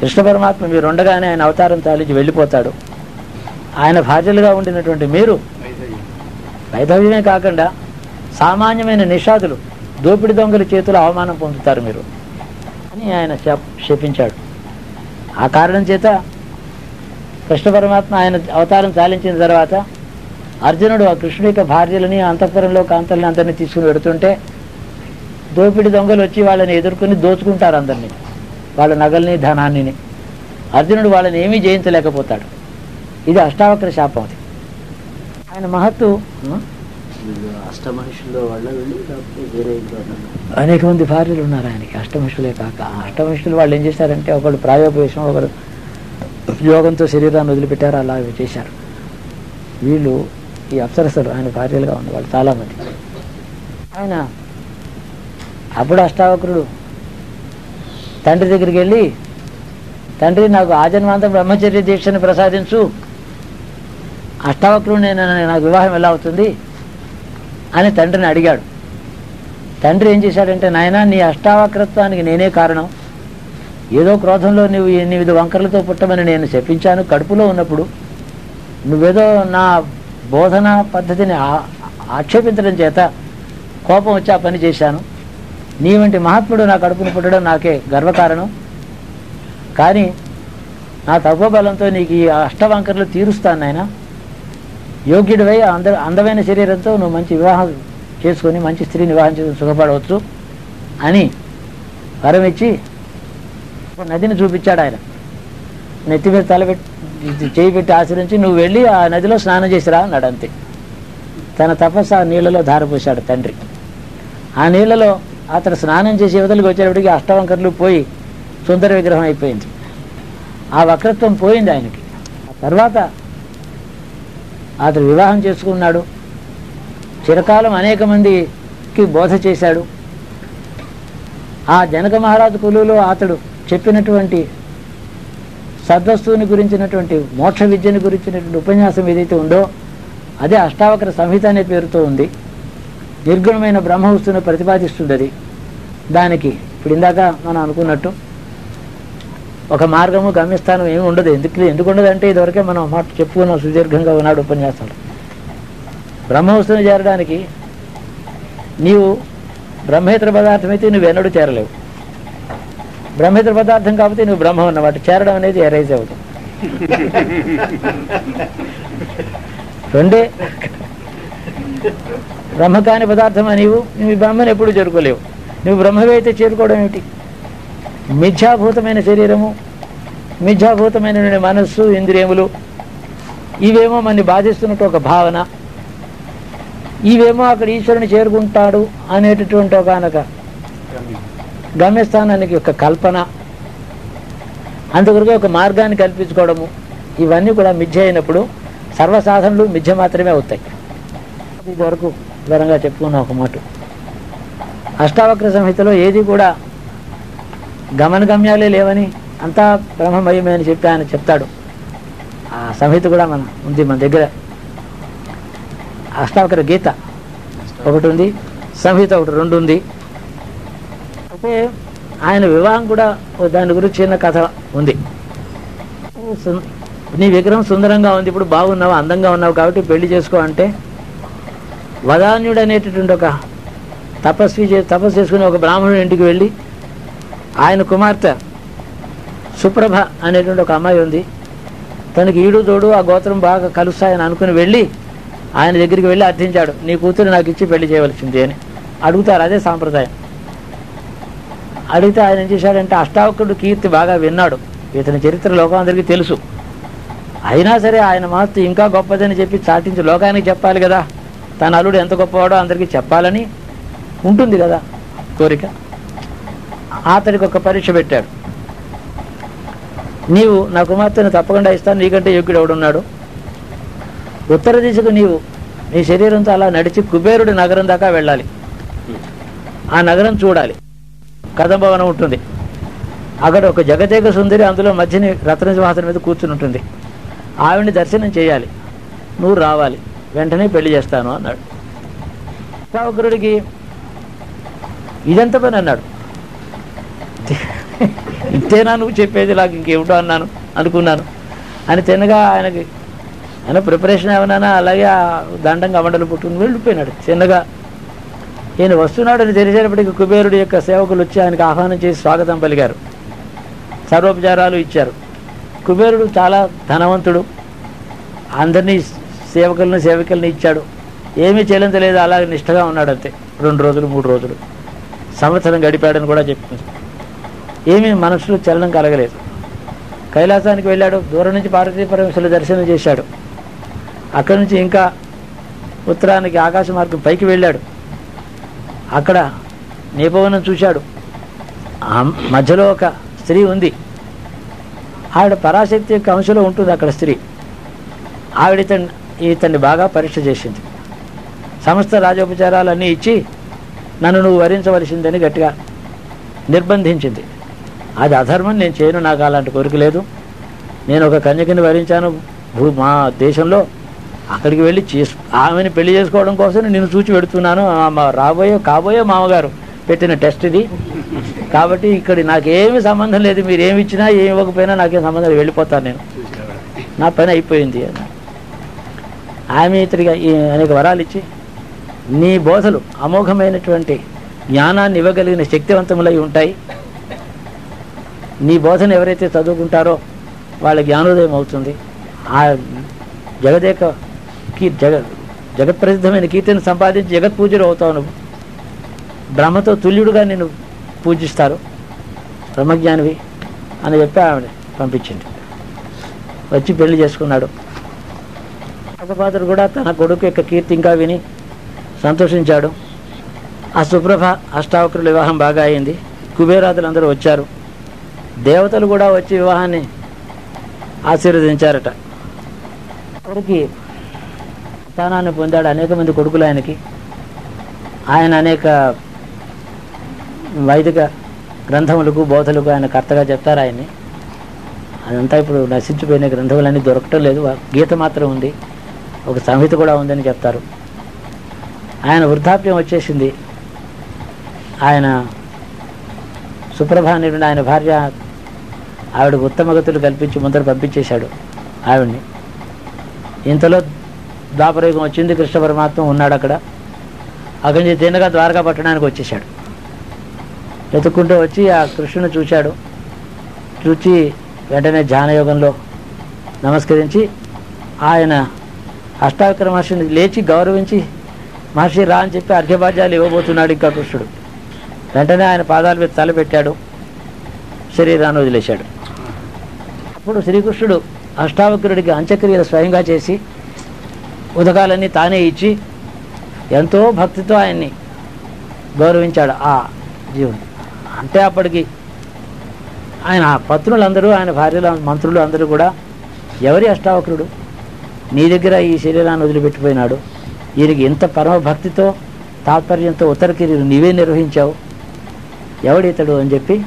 కృష్ణ పరమాత్మ మీరు ఉండగానే ఆయన అవతారం తాలించి వెళ్ళిపోతాడు. ఆయన భార్యలుగా ఉండినటువంటి మీరు వైధవ్యమే కాకుండా సామాన్యమైన నిషాదులు దోపిడి దొంగల చేతులు అవమానం పొందుతారు మీరు అని ఆయన శప్- శపించాడు ఆ కారణం చేత కృష్ణ పరమాత్మ ఆయన అవతారం చాలించిన తర్వాత అర్జునుడు ఆ కృష్ణుడి యొక్క భార్యలని అంతఃపురంలో కాంతల్ని అందరినీ తీసుకుని పెడుతుంటే దోపిడి దొంగలు వచ్చి వాళ్ళని ఎదుర్కొని దోచుకుంటారు అందరినీ వాళ్ళ నగల్ని ధనాన్ని అర్జునుడు వాళ్ళని ఏమీ జయించలేకపోతాడు. ఇది అష్టావక్ర శాపం అది. ఆయన మహత్తు? అష్టమహిషుల్లో వాళ్ళ వేరే? అనేక మంది భార్యలు ఉన్నారు ఆయనకి. అష్టమహిషులే కాక. అష్టమహిషులు వాళ్ళు ఏం చేశారంటే ఒకడు ప్రాయోపవేశం ఒకడు యోగంతో శరీరాన్ని వదిలిపెట్టారు అలా చేశారు. వీళ్ళు ఈ అప్సరసలు ఆయన భార్యలుగా ఉన్నవాళ్ళు చాలామంది. ఆయన అప్పుడు అష్టావక్రుడు తండ్రి దగ్గరికి వెళ్ళి తండ్రి నాకు ఆజన్మాంతం బ్రహ్మచర్య దీక్షను ప్రసాదించు. అష్టావక్రుడు నేను నాకు వివాహం ఎలా అవుతుంది అని తండ్రిని అడిగాడు. తండ్రి ఏం చేశాడంటే నాయన నీ అష్టావక్రత్వానికి నేనే కారణం. ఏదో క్రోధంలో నువ్వు ఎనిమిది వంకరలతో పుట్టమని నేను చెప్పించాను. కడుపులో ఉన్నప్పుడు నువ్వేదో నా బోధన పద్ధతిని ఆక్షేపించడం చేత కోపం వచ్చి ఆ పని చేశాను. నీ వంటి మహాత్ముడు నా కడుపును పుట్టడం నాకే గర్వకారణం. కానీ నా తక్కువ బలంతో నీకు ఈ అష్టవంకరలు తీరుస్తాను నాయనా. యోగ్యుడివై అంద అందమైన శరీరంతో నువ్వు మంచి వివాహం చేసుకొని మంచి స్త్రీని వివాహం చేసుకుని సుఖపడవచ్చు అని వరం ఇచ్చి నదిని చూపించాడు ఆయన. నెత్తి మీద తలపెట్టి చేయి పెట్టి ఆశ్రయించి నువ్వు వెళ్ళి ఆ నదిలో స్నానం చేసిరా అన్నాడు అంతే. తన తపస్సు ఆ నీళ్ళలో ధారపోశాడు తండ్రి. ఆ నీళ్ళలో అతను స్నానం చేసి యువతలకు వచ్చేటప్పటికి అష్టవంకర్లు పోయి సుందర విగ్రహం అయిపోయింది. ఆ వక్రత్వం పోయింది ఆయనకి. ఆ తర్వాత అతడు వివాహం చేసుకున్నాడు. చిరకాలం అనేక మందికి బోధ చేశాడు. ఆ జనక మహారాజు కులులో అతడు చెప్పినటువంటి సద్వస్తువుని గురించినటువంటి మోక్ష విద్యను గురించినటువంటి ఉపన్యాసం ఏదైతే ఉందో అదే అష్టావక్ర సంహిత అనే పేరుతో ఉంది. నిర్గుణమైన బ్రహ్మవస్తువును ప్రతిపాదిస్తుంది అది దానికి ఇప్పుడు ఇందాక మనం అనుకున్నట్టు ఒక మార్గము గమ్యస్థానం ఏమి ఉండదు. ఎందుకు ఎందుకు ఉండదంటే ఇదివరకే మనం మాట చెప్పుకున్నాం సుదీర్ఘంగా ఉన్నాడు ఉపన్యాసంలో. బ్రహ్మవస్తువుని చేరడానికి నీవు బ్రహ్మేతర పదార్థం అయితే నువ్వు ఎన్నడూ చేరలేవు. బ్రహ్మేతర పదార్థం కాబట్టి నువ్వు బ్రహ్మ ఉన్నమాట చేరడం అనేది ఎరైజ్ అవుతుంది. రెండే బ్రహ్మ కాని పదార్థమా నీవు? నువ్వు బ్రహ్మను ఎప్పుడు చేరుకోలేవు. నువ్వు బ్రహ్మవే అయితే చేరుకోవడం ఏమిటి? మిథ్యాభూతమైన శరీరము మిథ్యాభూతమైన మనస్సు ఇంద్రియములు ఇవేమో మనని బాధిస్తున్నట్టు ఒక భావన ఇవేమో అక్కడ ఈశ్వరుని చేరుకుంటాడు అనేటటువంటి ఒక అనక గమ్యస్థానానికి ఒక కల్పన అందుకొరకే ఒక మార్గాన్ని కల్పించుకోవడము ఇవన్నీ కూడా మిథ్య అయినప్పుడు సర్వసాధనలు మిథ్య మాత్రమే అవుతాయి. ఇది వరకు వివరంగా చెప్పుకున్న ఒక మాట. అష్టావక్ర సంహితలో ఏది కూడా గమనగమ్యాలే లేవని అంతా బ్రహ్మమయమే అని చెప్పి ఆయన చెప్తాడు. ఆ సంహిత కూడా మన ఉంది మన దగ్గర. అష్టావకర గీత ఒకటి ఉంది సంహిత ఒకటి రెండు ఉంది. అయితే ఆయన వివాహం కూడా దాని గురించి చిన్న కథ ఉంది. సు- నీ విగ్రహం సుందరంగా ఉంది ఇప్పుడు బాగున్నావు అందంగా ఉన్నావు కాబట్టి పెళ్ళి చేసుకో అంటే వదాన్యుడు అనేటటువంటి ఒక తపస్వి చే తపస్సు చేసుకుని ఒక బ్రాహ్మణుడి ఇంటికి వెళ్ళి ఆయన కుమార్తె సుప్రభ అనేటువంటి ఒక అమ్మాయి ఉంది. తనకి ఈడు తోడు ఆ గోత్రం బాగా కలుస్తాయని అనుకుని వెళ్ళి ఆయన దగ్గరికి వెళ్ళి అర్థించాడు నీ కూతురు నాకు ఇచ్చి పెళ్ళి చేయవలసింది అని. అడుగుతారు అదే సాంప్రదాయం. అడిగితే ఆయన ఏం చేశాడంటే అష్టావకుడు కీర్తి బాగా విన్నాడు. ఇతని చరిత్ర లోకం అందరికీ తెలుసు. అయినా సరే ఆయన మహత్తు ఇంకా గొప్పదని చెప్పి చాటించి లోకానికి చెప్పాలి కదా. తన అల్లుడు ఎంత గొప్పవాడో అందరికీ చెప్పాలని ఉంటుంది కదా కోరిక. అతడికి ఒక పరీక్ష పెట్టాడు నీవు నా కుమార్తెను తప్పకుండా ఇస్తాను నీకంటే యోగ్యుడు ఎవడున్నాడు? ఉత్తర దిశకు నీవు నీ శరీరంతో అలా నడిచి కుబేరుడి నగరం దాకా వెళ్ళాలి. ఆ నగరం చూడాలి. కదంభవనం ఉంటుంది. అక్కడ ఒక జగదేక సుందరి అందులో మధ్యని రత్నసింహాసనం మీద కూర్చుని ఉంటుంది. ఆవిడ్ని దర్శనం చేయాలి. నువ్వు రావాలి. వెంటనే పెళ్ళి చేస్తాను అన్నాడు. సావకురుడికి ఇదెంత పని అన్నాడు. ఇంతేనా నువ్వు చెప్పేది నాకు ఇంకేమిటో అన్నాను అనుకున్నాను. అని తినగా ఆయనకి ఆయన ప్రిపరేషన్ ఏమన్నా అలాగే ఆ దండం పుట్టుకుని వెళ్ళిపోయినాడు. చిన్నగా ఈయన వస్తున్నాడని తెలిసేటప్పటికి కుబేరుడి యొక్క సేవకులు వచ్చి ఆయనకు ఆహ్వానం చేసి స్వాగతం పలికారు. సర్వోపచారాలు ఇచ్చారు. కుబేరుడు చాలా ధనవంతుడు. అందరినీ సేవకులను సేవకులను ఇచ్చాడు. ఏమీ చేయలేదు అలాగే నిష్టగా ఉన్నాడు అంతే రెండు రోజులు మూడు రోజులు. సంవత్సరం గడిపాడని కూడా చెప్తుంది ఏమీ మనసులో చలనం కలగలేదు. కైలాసానికి వెళ్ళాడు దూరం నుంచి పార్వతీ పరమేశ్వరులు దర్శనం చేశాడు. అక్కడి నుంచి ఇంకా ఉత్తరానికి ఆకాశ మార్గం పైకి వెళ్ళాడు. అక్కడ నేపవనం చూశాడు. మధ్యలో ఒక స్త్రీ ఉంది. ఆవిడ పరాశక్తి యొక్క అంశలో ఉంటుంది అక్కడ స్త్రీ. ఆవిడ ఇతన్ని ఇతన్ని బాగా పరీక్ష చేసింది. సమస్త రాజోపచారాలన్నీ ఇచ్చి నన్ను నువ్వు వరించవలసిందని గట్టిగా నిర్బంధించింది. అది అధర్మం నేను చేయను నాకు అలాంటి కోరిక లేదు. నేను ఒక కన్యకని వరించాను. భూ- మా దేశంలో అక్కడికి వెళ్ళి చేసు ఆమెను పెళ్ళి చేసుకోవడం కోసం నేను చూచి పెడుతున్నాను. ఆ మా రాబోయే కాబోయే మామగారు పెట్టిన టెస్ట్ ఇది. కాబట్టి ఇక్కడ నాకేమి సంబంధం లేదు. మీరు ఏమి ఇచ్చినా ఏమి ఇవ్వకపోయినా నాకేం సంబంధం లేదు. వెళ్ళిపోతాను నేను. నా పని అయిపోయింది అని. ఆమె ఇతడిగా ఈ అనేక వరాలు ఇచ్చి నీ బోధలు అమోఘమైనటువంటి జ్ఞానాన్ని ఇవ్వగలిగిన శక్తివంతములై ఉంటాయి. నీ బోధన ఎవరైతే చదువుకుంటారో వాళ్ళ జ్ఞానోదయం అవుతుంది. ఆ జగదేక కీ జగ జగత్ప్రసిద్ధమైన కీర్తిని సంపాదించి జగత్ పూజలు అవుతావు నువ్వు. బ్రహ్మతో తుల్యుడుగా నేను పూజిస్తారు. బ్రహ్మజ్ఞానివి అని చెప్పి ఆవిడ పంపించింది. వచ్చి పెళ్ళి చేసుకున్నాడు. అపపాత్రుడు కూడా తన కొడుకు యొక్క కీర్తి ఇంకా విని సంతోషించాడు. ఆ సుప్రభ అష్టావక్రుల వివాహం బాగా అయింది. కుబేరాదులందరూ వచ్చారు. దేవతలు కూడా వచ్చి వివాహాన్ని ఆశీర్వదించారట. కొడుకి స్థానాన్ని పొందాడు అనేక మంది కొడుకులు ఆయనకి. ఆయన అనేక వైదిక గ్రంథములకు బోధలకు ఆయన కర్తగా చెప్తారు ఆయన్ని. అదంతా ఇప్పుడు నశించిపోయిన గ్రంథములన్నీ దొరకటం లేదు. గీత మాత్రం ఉంది. ఒక సంహిత కూడా ఉందని చెప్తారు. ఆయన వృద్ధాప్యం వచ్చేసింది. ఆయన సుప్రభ ఆయన భార్య ఆవిడ ఉత్తమగతులు కల్పించి ముందర పంపించేశాడు ఆవిడ్ని. ఇంతలో ద్వాపరయుగం వచ్చింది కృష్ణ పరమాత్మ ఉన్నాడు అక్కడ. అక్కడి నుంచి తిన్నగా ద్వారకా పట్టణానికి వచ్చేసాడు వెతుక్కుంటూ వచ్చి ఆ కృష్ణుని చూశాడు. చూచి వెంటనే ధ్యానయోగంలో నమస్కరించి ఆయన అష్టావక్ర మహర్షిని లేచి గౌరవించి మహర్షి రా అని చెప్పి అర్ఘ్యభాజ్యాలు ఇవ్వబోతున్నాడు ఇంకా కృష్ణుడు. వెంటనే ఆయన పాదాల మీద తలపెట్టాడు శరీరాన్ని వదిలేశాడు. అప్పుడు శ్రీకృష్ణుడు అష్టావక్రుడికి అంత్యక్రియలు స్వయంగా చేసి ఉదకాలన్నీ తానే ఇచ్చి ఎంతో భక్తితో ఆయన్ని గౌరవించాడు ఆ జీవుని అంటే అప్పటికి ఆయన పత్నులందరూ ఆయన భార్యల మంత్రులు అందరూ కూడా ఎవరి అష్టావక్రుడు? నీ దగ్గర ఈ శరీరాన్ని వదిలిపెట్టిపోయినాడు. ఈయనకి ఎంత పరమ భక్తితో తాత్పర్యంతో ఉత్తరకిరీలు నీవే నిర్వహించావు. ఎవడితడు అని చెప్పి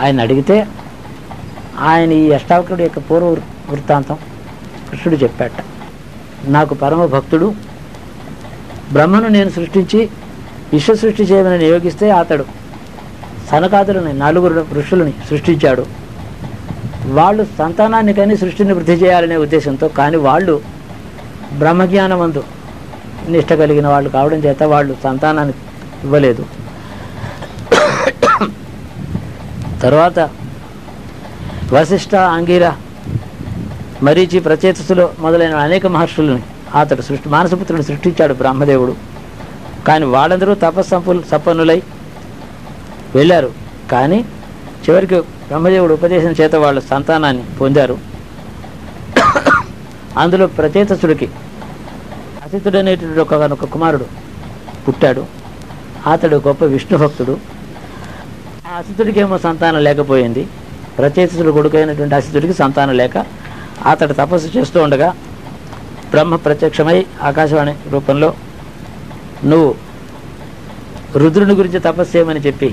ఆయన అడిగితే ఆయన ఈ అష్టావకుడు యొక్క పూర్వ వృత్తాంతం కృష్ణుడు చెప్పాట. నాకు పరమ భక్తుడు బ్రహ్మను నేను సృష్టించి విశ్వ సృష్టి చేయమని నియోగిస్తే అతడు సనకాదులని నలుగురు ఋషులని సృష్టించాడు. వాళ్ళు సంతానాన్ని కానీ సృష్టిని వృద్ధి చేయాలనే ఉద్దేశంతో కానీ వాళ్ళు బ్రహ్మజ్ఞానమందు నిష్ట కలిగిన వాళ్ళు కావడం చేత వాళ్ళు సంతానాన్ని ఇవ్వలేదు. తర్వాత వశిష్ఠ అంగీర మరీచి ప్రచేతసులు మొదలైన అనేక మహర్షులని అతడు సృష్టి మానసపుత్రుని సృష్టించాడు బ్రహ్మదేవుడు. కానీ వాళ్ళందరూ తపస్సంపు సపన్నులై వెళ్ళారు. కానీ చివరికి బ్రహ్మదేవుడు ఉపదేశం చేత వాళ్ళ సంతానాన్ని పొందారు. అందులో ప్రచేతసుడికి అతిథుడనేటువంటి ఒక ఒక కుమారుడు పుట్టాడు. అతడు గొప్ప విష్ణు భక్తుడు ఆ అసితుడికేమో సంతానం లేకపోయింది. ప్రచేతసుడు కొడుకైనటువంటి అసితుడికి సంతానం లేక అతడు తపస్సు చేస్తూ ఉండగా బ్రహ్మ ప్రత్యక్షమై ఆకాశవాణి రూపంలో నువ్వు రుద్రుని గురించి తపస్సు చేయమని చెప్పి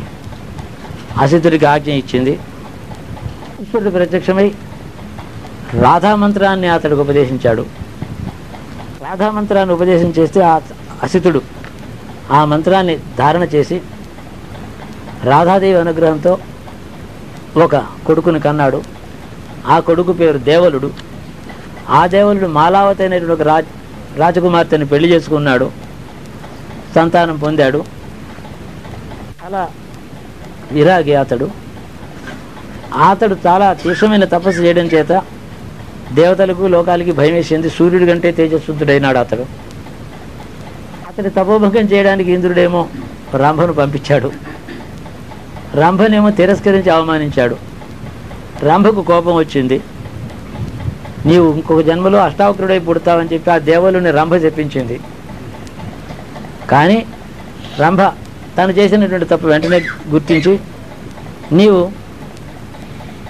అసితుడికి ఆజ్ఞ ఇచ్చింది. ఈశ్వరుడు ప్రత్యక్షమై రాధామంత్రాన్ని అతడికి ఉపదేశించాడు. రాధామంత్రాన్ని ఉపదేశం చేస్తే ఆ అసితుడు ఆ మంత్రాన్ని ధారణ చేసి రాధాదేవి అనుగ్రహంతో ఒక కొడుకుని కన్నాడు. ఆ కొడుకు పేరు దేవలుడు. ఆ దేవలుడు మాలావతి అనేటువంటి ఒక రాజ్ రాజకుమార్తెని పెళ్ళి చేసుకున్నాడు. సంతానం పొందాడు. అలా విరాగి అతడు. అతడు చాలా తీవ్రమైన తపస్సు చేయడం చేత దేవతలకు లోకాలకి భయం వేసింది సూర్యుడి కంటే తేజస్వంతుడైనాడు అతడు. అతడి తపోభంగం చేయడానికి ఇంద్రుడేమో బ్రాహ్మణు పంపించాడు. రంభనేమో తిరస్కరించి అవమానించాడు. రంభకు కోపం వచ్చింది. నీవు ఇంకొక జన్మలో అష్టావక్రుడై పుడతావని చెప్పి ఆ దేవుని రంభ చెప్పించింది. కానీ రంభ తను చేసినటువంటి తప్పు వెంటనే గుర్తించి నీవు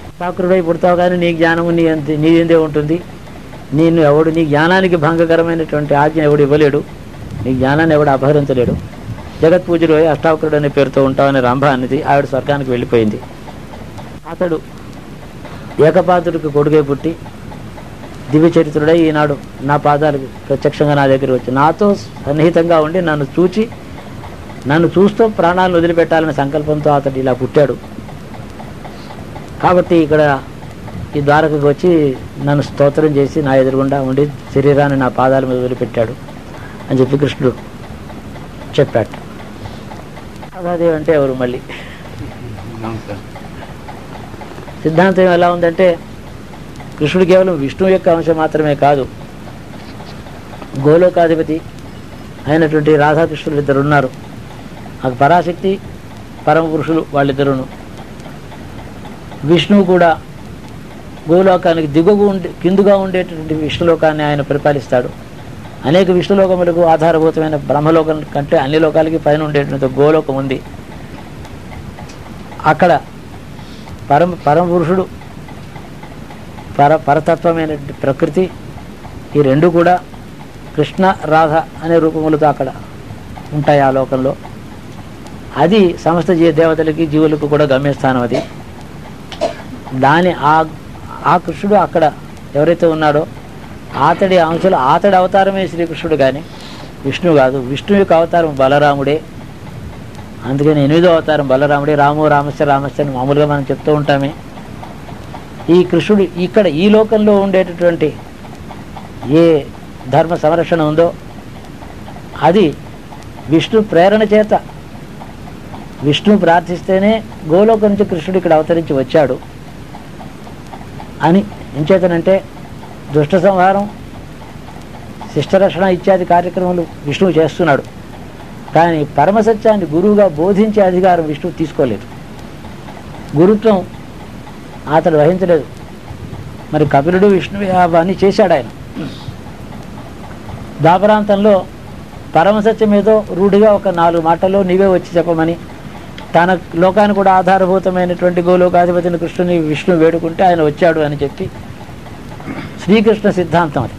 అష్టావక్రుడై పుడతావు కానీ నీ జ్ఞానము నీ అంతే నీదే ఉంటుంది. నేను ఎవడు నీ జ్ఞానానికి భంగకరమైనటువంటి ఆజ్ఞ ఎవడు ఇవ్వలేడు. నీ జ్ఞానాన్ని ఎవడు అపహరించలేడు. జగత్ పూజలు అష్టావకరుడు అనే పేరుతో ఉంటామని రంభ అనేది ఆవిడ స్వర్గానికి వెళ్ళిపోయింది. అతడు ఏకపాత్రుడికి కొడుకే పుట్టి దివ్య చరిత్రుడై ఈనాడు నా పాదాలకు ప్రత్యక్షంగా నా దగ్గర వచ్చి నాతో సన్నిహితంగా ఉండి నన్ను చూచి నన్ను చూస్తూ ప్రాణాలను వదిలిపెట్టాలనే సంకల్పంతో అతడు ఇలా పుట్టాడు. కాబట్టి ఇక్కడ ఈ ద్వారకకు వచ్చి నన్ను స్తోత్రం చేసి నా ఎదురుగుండా ఉండి శరీరాన్ని నా పాదాల మీద వదిలిపెట్టాడు అని చెప్పి కృష్ణుడు చెప్పాడు. రాధాదేవి అంటే ఎవరు మళ్ళీ? సిద్ధాంతం ఎలా ఉందంటే కృష్ణుడు కేవలం విష్ణువు యొక్క అంశం మాత్రమే కాదు గోలోకాధిపతి అయినటువంటి రాధాకృష్ణులు ఇద్దరు ఉన్నారు ఆ పరాశక్తి పరమ పురుషులు వాళ్ళిద్దరును. విష్ణువు కూడా గోలోకానికి దిగువ ఉండే కిందుగా ఉండేటటువంటి విష్ణులోకాన్ని ఆయన పరిపాలిస్తాడు. అనేక విష్ణులోకములకు ఆధారభూతమైన బ్రహ్మలోకం కంటే అన్ని లోకాలకి పైన ఉండేటువంటి గోలోకం ఉంది. అక్కడ పరమ పరమపురుషుడు పర పరతత్వమైన ప్రకృతి ఈ రెండు కూడా కృష్ణ రాధ అనే రూపములతో అక్కడ ఉంటాయి ఆ లోకంలో. అది సమస్త జీ దేవతలకి జీవులకు కూడా గమ్యస్థానం అది. దాని ఆ ఆ కృష్ణుడు అక్కడ ఎవరైతే ఉన్నాడో అతడి అంశలు అతడి అవతారమే శ్రీకృష్ణుడు కానీ విష్ణువు కాదు. విష్ణువు యొక్క అవతారం బలరాముడే. అందుకని ఎనిమిదో అవతారం బలరాముడే. రాము రామస్య రామస్య అని మామూలుగా మనం చెప్తూ ఉంటామే. ఈ కృష్ణుడు ఇక్కడ ఈ లోకంలో ఉండేటటువంటి ఏ ధర్మ సంరక్షణ ఉందో అది విష్ణు ప్రేరణ చేత విష్ణు ప్రార్థిస్తేనే గోలోకం నుంచి కృష్ణుడు ఇక్కడ అవతరించి వచ్చాడు. అని ఎంచేతనంటే దుష్ట సంహారం శిష్టరక్షణ ఇత్యాది కార్యక్రమాలు విష్ణువు చేస్తున్నాడు. కానీ పరమసత్యాన్ని గురువుగా బోధించే అధికారం విష్ణువు తీసుకోలేదు. గురుత్వం అతడు వహించలేదు. మరి కపిలుడు విష్ణువు అవన్నీ చేశాడు ఆయన. దాపరాంతంలో పరమసత్యం ఏదో రూఢిగా ఒక నాలుగు మాటల్లో నీవే వచ్చి చెప్పమని తన లోకానికి కూడా ఆధారభూతమైనటువంటి గోలోకాధిపతిని కృష్ణుని విష్ణు వేడుకుంటే ఆయన వచ్చాడు అని చెప్పి శ్రీకృష్ణ సిద్ధాంతం అది.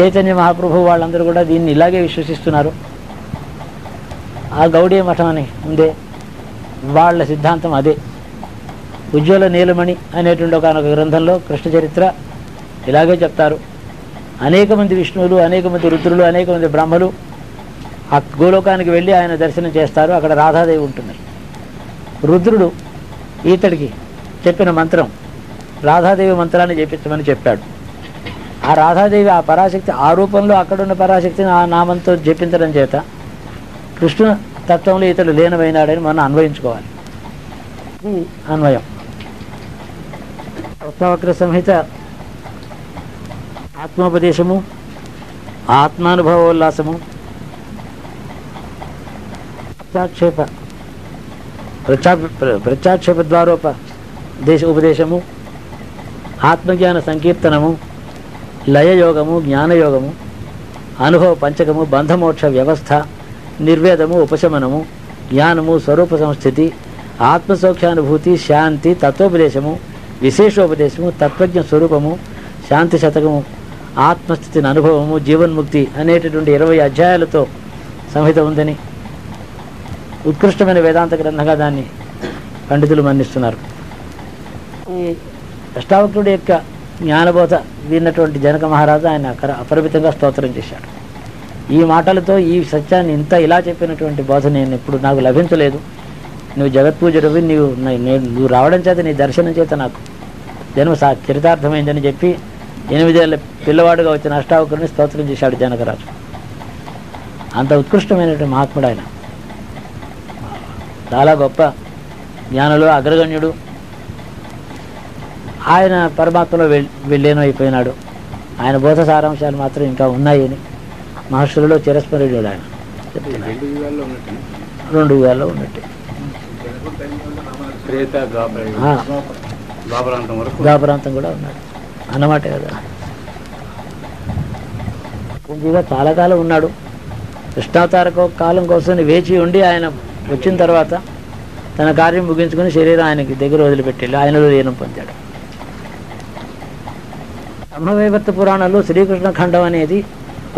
చైతన్య మహాప్రభు వాళ్ళందరూ కూడా దీన్ని ఇలాగే విశ్వసిస్తున్నారు. ఆ గౌడీ మఠం అని ఉందే వాళ్ళ సిద్ధాంతం అదే. ఉజ్వల నీలమణి అనేటువంటి ఒక గ్రంథంలో కృష్ణ చరిత్ర ఇలాగే చెప్తారు. అనేక మంది విష్ణువులు అనేక మంది రుద్రులు అనేక మంది బ్రహ్మలు ఆ గోలోకానికి వెళ్ళి ఆయన దర్శనం చేస్తారు. అక్కడ రాధాదేవి ఉంటుంది. రుద్రుడు ఈతడికి చెప్పిన మంత్రం రాధాదేవి మంత్రాన్ని చేపించమని చెప్పాడు. ఆ రాధాదేవి ఆ పరాశక్తి ఆ రూపంలో అక్కడున్న పరాశక్తిని ఆ నామంతో జపించడం చేత కృష్ణ తత్వంలో ఇతడు లీనమైనాడని మనం అన్వయించుకోవాలి. అన్వయం. ఉత్తవక్ర సంహిత ఆత్మోపదేశము ఆత్మానుభవోల్లాసము ప్రత్యాక్షేప ప్రత్యా ప్రత్యాక్షేప ద్వారోప దేశ ఉపదేశము ఆత్మజ్ఞాన సంకీర్తనము లయయోగము జ్ఞానయోగము అనుభవ పంచకము బంధమోక్ష వ్యవస్థ నిర్వేదము ఉపశమనము జ్ఞానము స్వరూప సంస్థితి ఆత్మసౌఖ్యానుభూతి శాంతి తత్వోపదేశము విశేషోపదేశము తత్వజ్ఞ స్వరూపము శాంతి శతకము ఆత్మస్థితిని అనుభవము జీవన్ముక్తి అనేటటువంటి ఇరవై అధ్యాయాలతో సంహిత ఉందని ఉత్కృష్టమైన వేదాంత గ్రంథంగా దాన్ని పండితులు మన్నిస్తున్నారు. అష్టావక్రుడి యొక్క జ్ఞానబోధ విన్నటువంటి జనక మహారాజు ఆయన అకర అపరిమితంగా స్తోత్రం చేశాడు. ఈ మాటలతో ఈ సత్యాన్ని ఇంత ఇలా చెప్పినటువంటి బోధ నేను ఇప్పుడు నాకు లభించలేదు. నువ్వు జగత్పూజరవి నీవు నేను నువ్వు రావడం చేత నీ దర్శనం చేత నాకు జన్మ సా చరితార్థమైందని చెప్పి ఎనిమిదేళ్ళ పిల్లవాడుగా వచ్చిన అష్టావకుడిని స్తోత్రం చేశాడు జనకరాజు. అంత ఉత్కృష్టమైనటువంటి మహాత్ముడు ఆయన. చాలా గొప్ప జ్ఞానులు అగ్రగణ్యుడు ఆయన పరమాత్మలో వెల్ వెళ్ళేను అయిపోయినాడు. ఆయన బోధ సారాంశాలు మాత్రం ఇంకా ఉన్నాయని మహర్షులలో చిరస్మరుడు ఆయన. రెండు వేలలో ఉన్నట్టు. ద్వాపరాంతం కూడా ఉన్నాడు. అన్నమాట కదా. కొంచెంగా చాలా కాలం ఉన్నాడు. కృష్ణావతార కో- కాలం కోసం వేచి ఉండి ఆయన వచ్చిన తర్వాత తన కార్యం ముగించుకుని శరీరం ఆయనకి దగ్గర వదిలిపెట్టి ఆయనలో లీనం పొందాడు. బ్రహ్మవైవర్త పురాణంలో శ్రీకృష్ణ ఖండం అనేది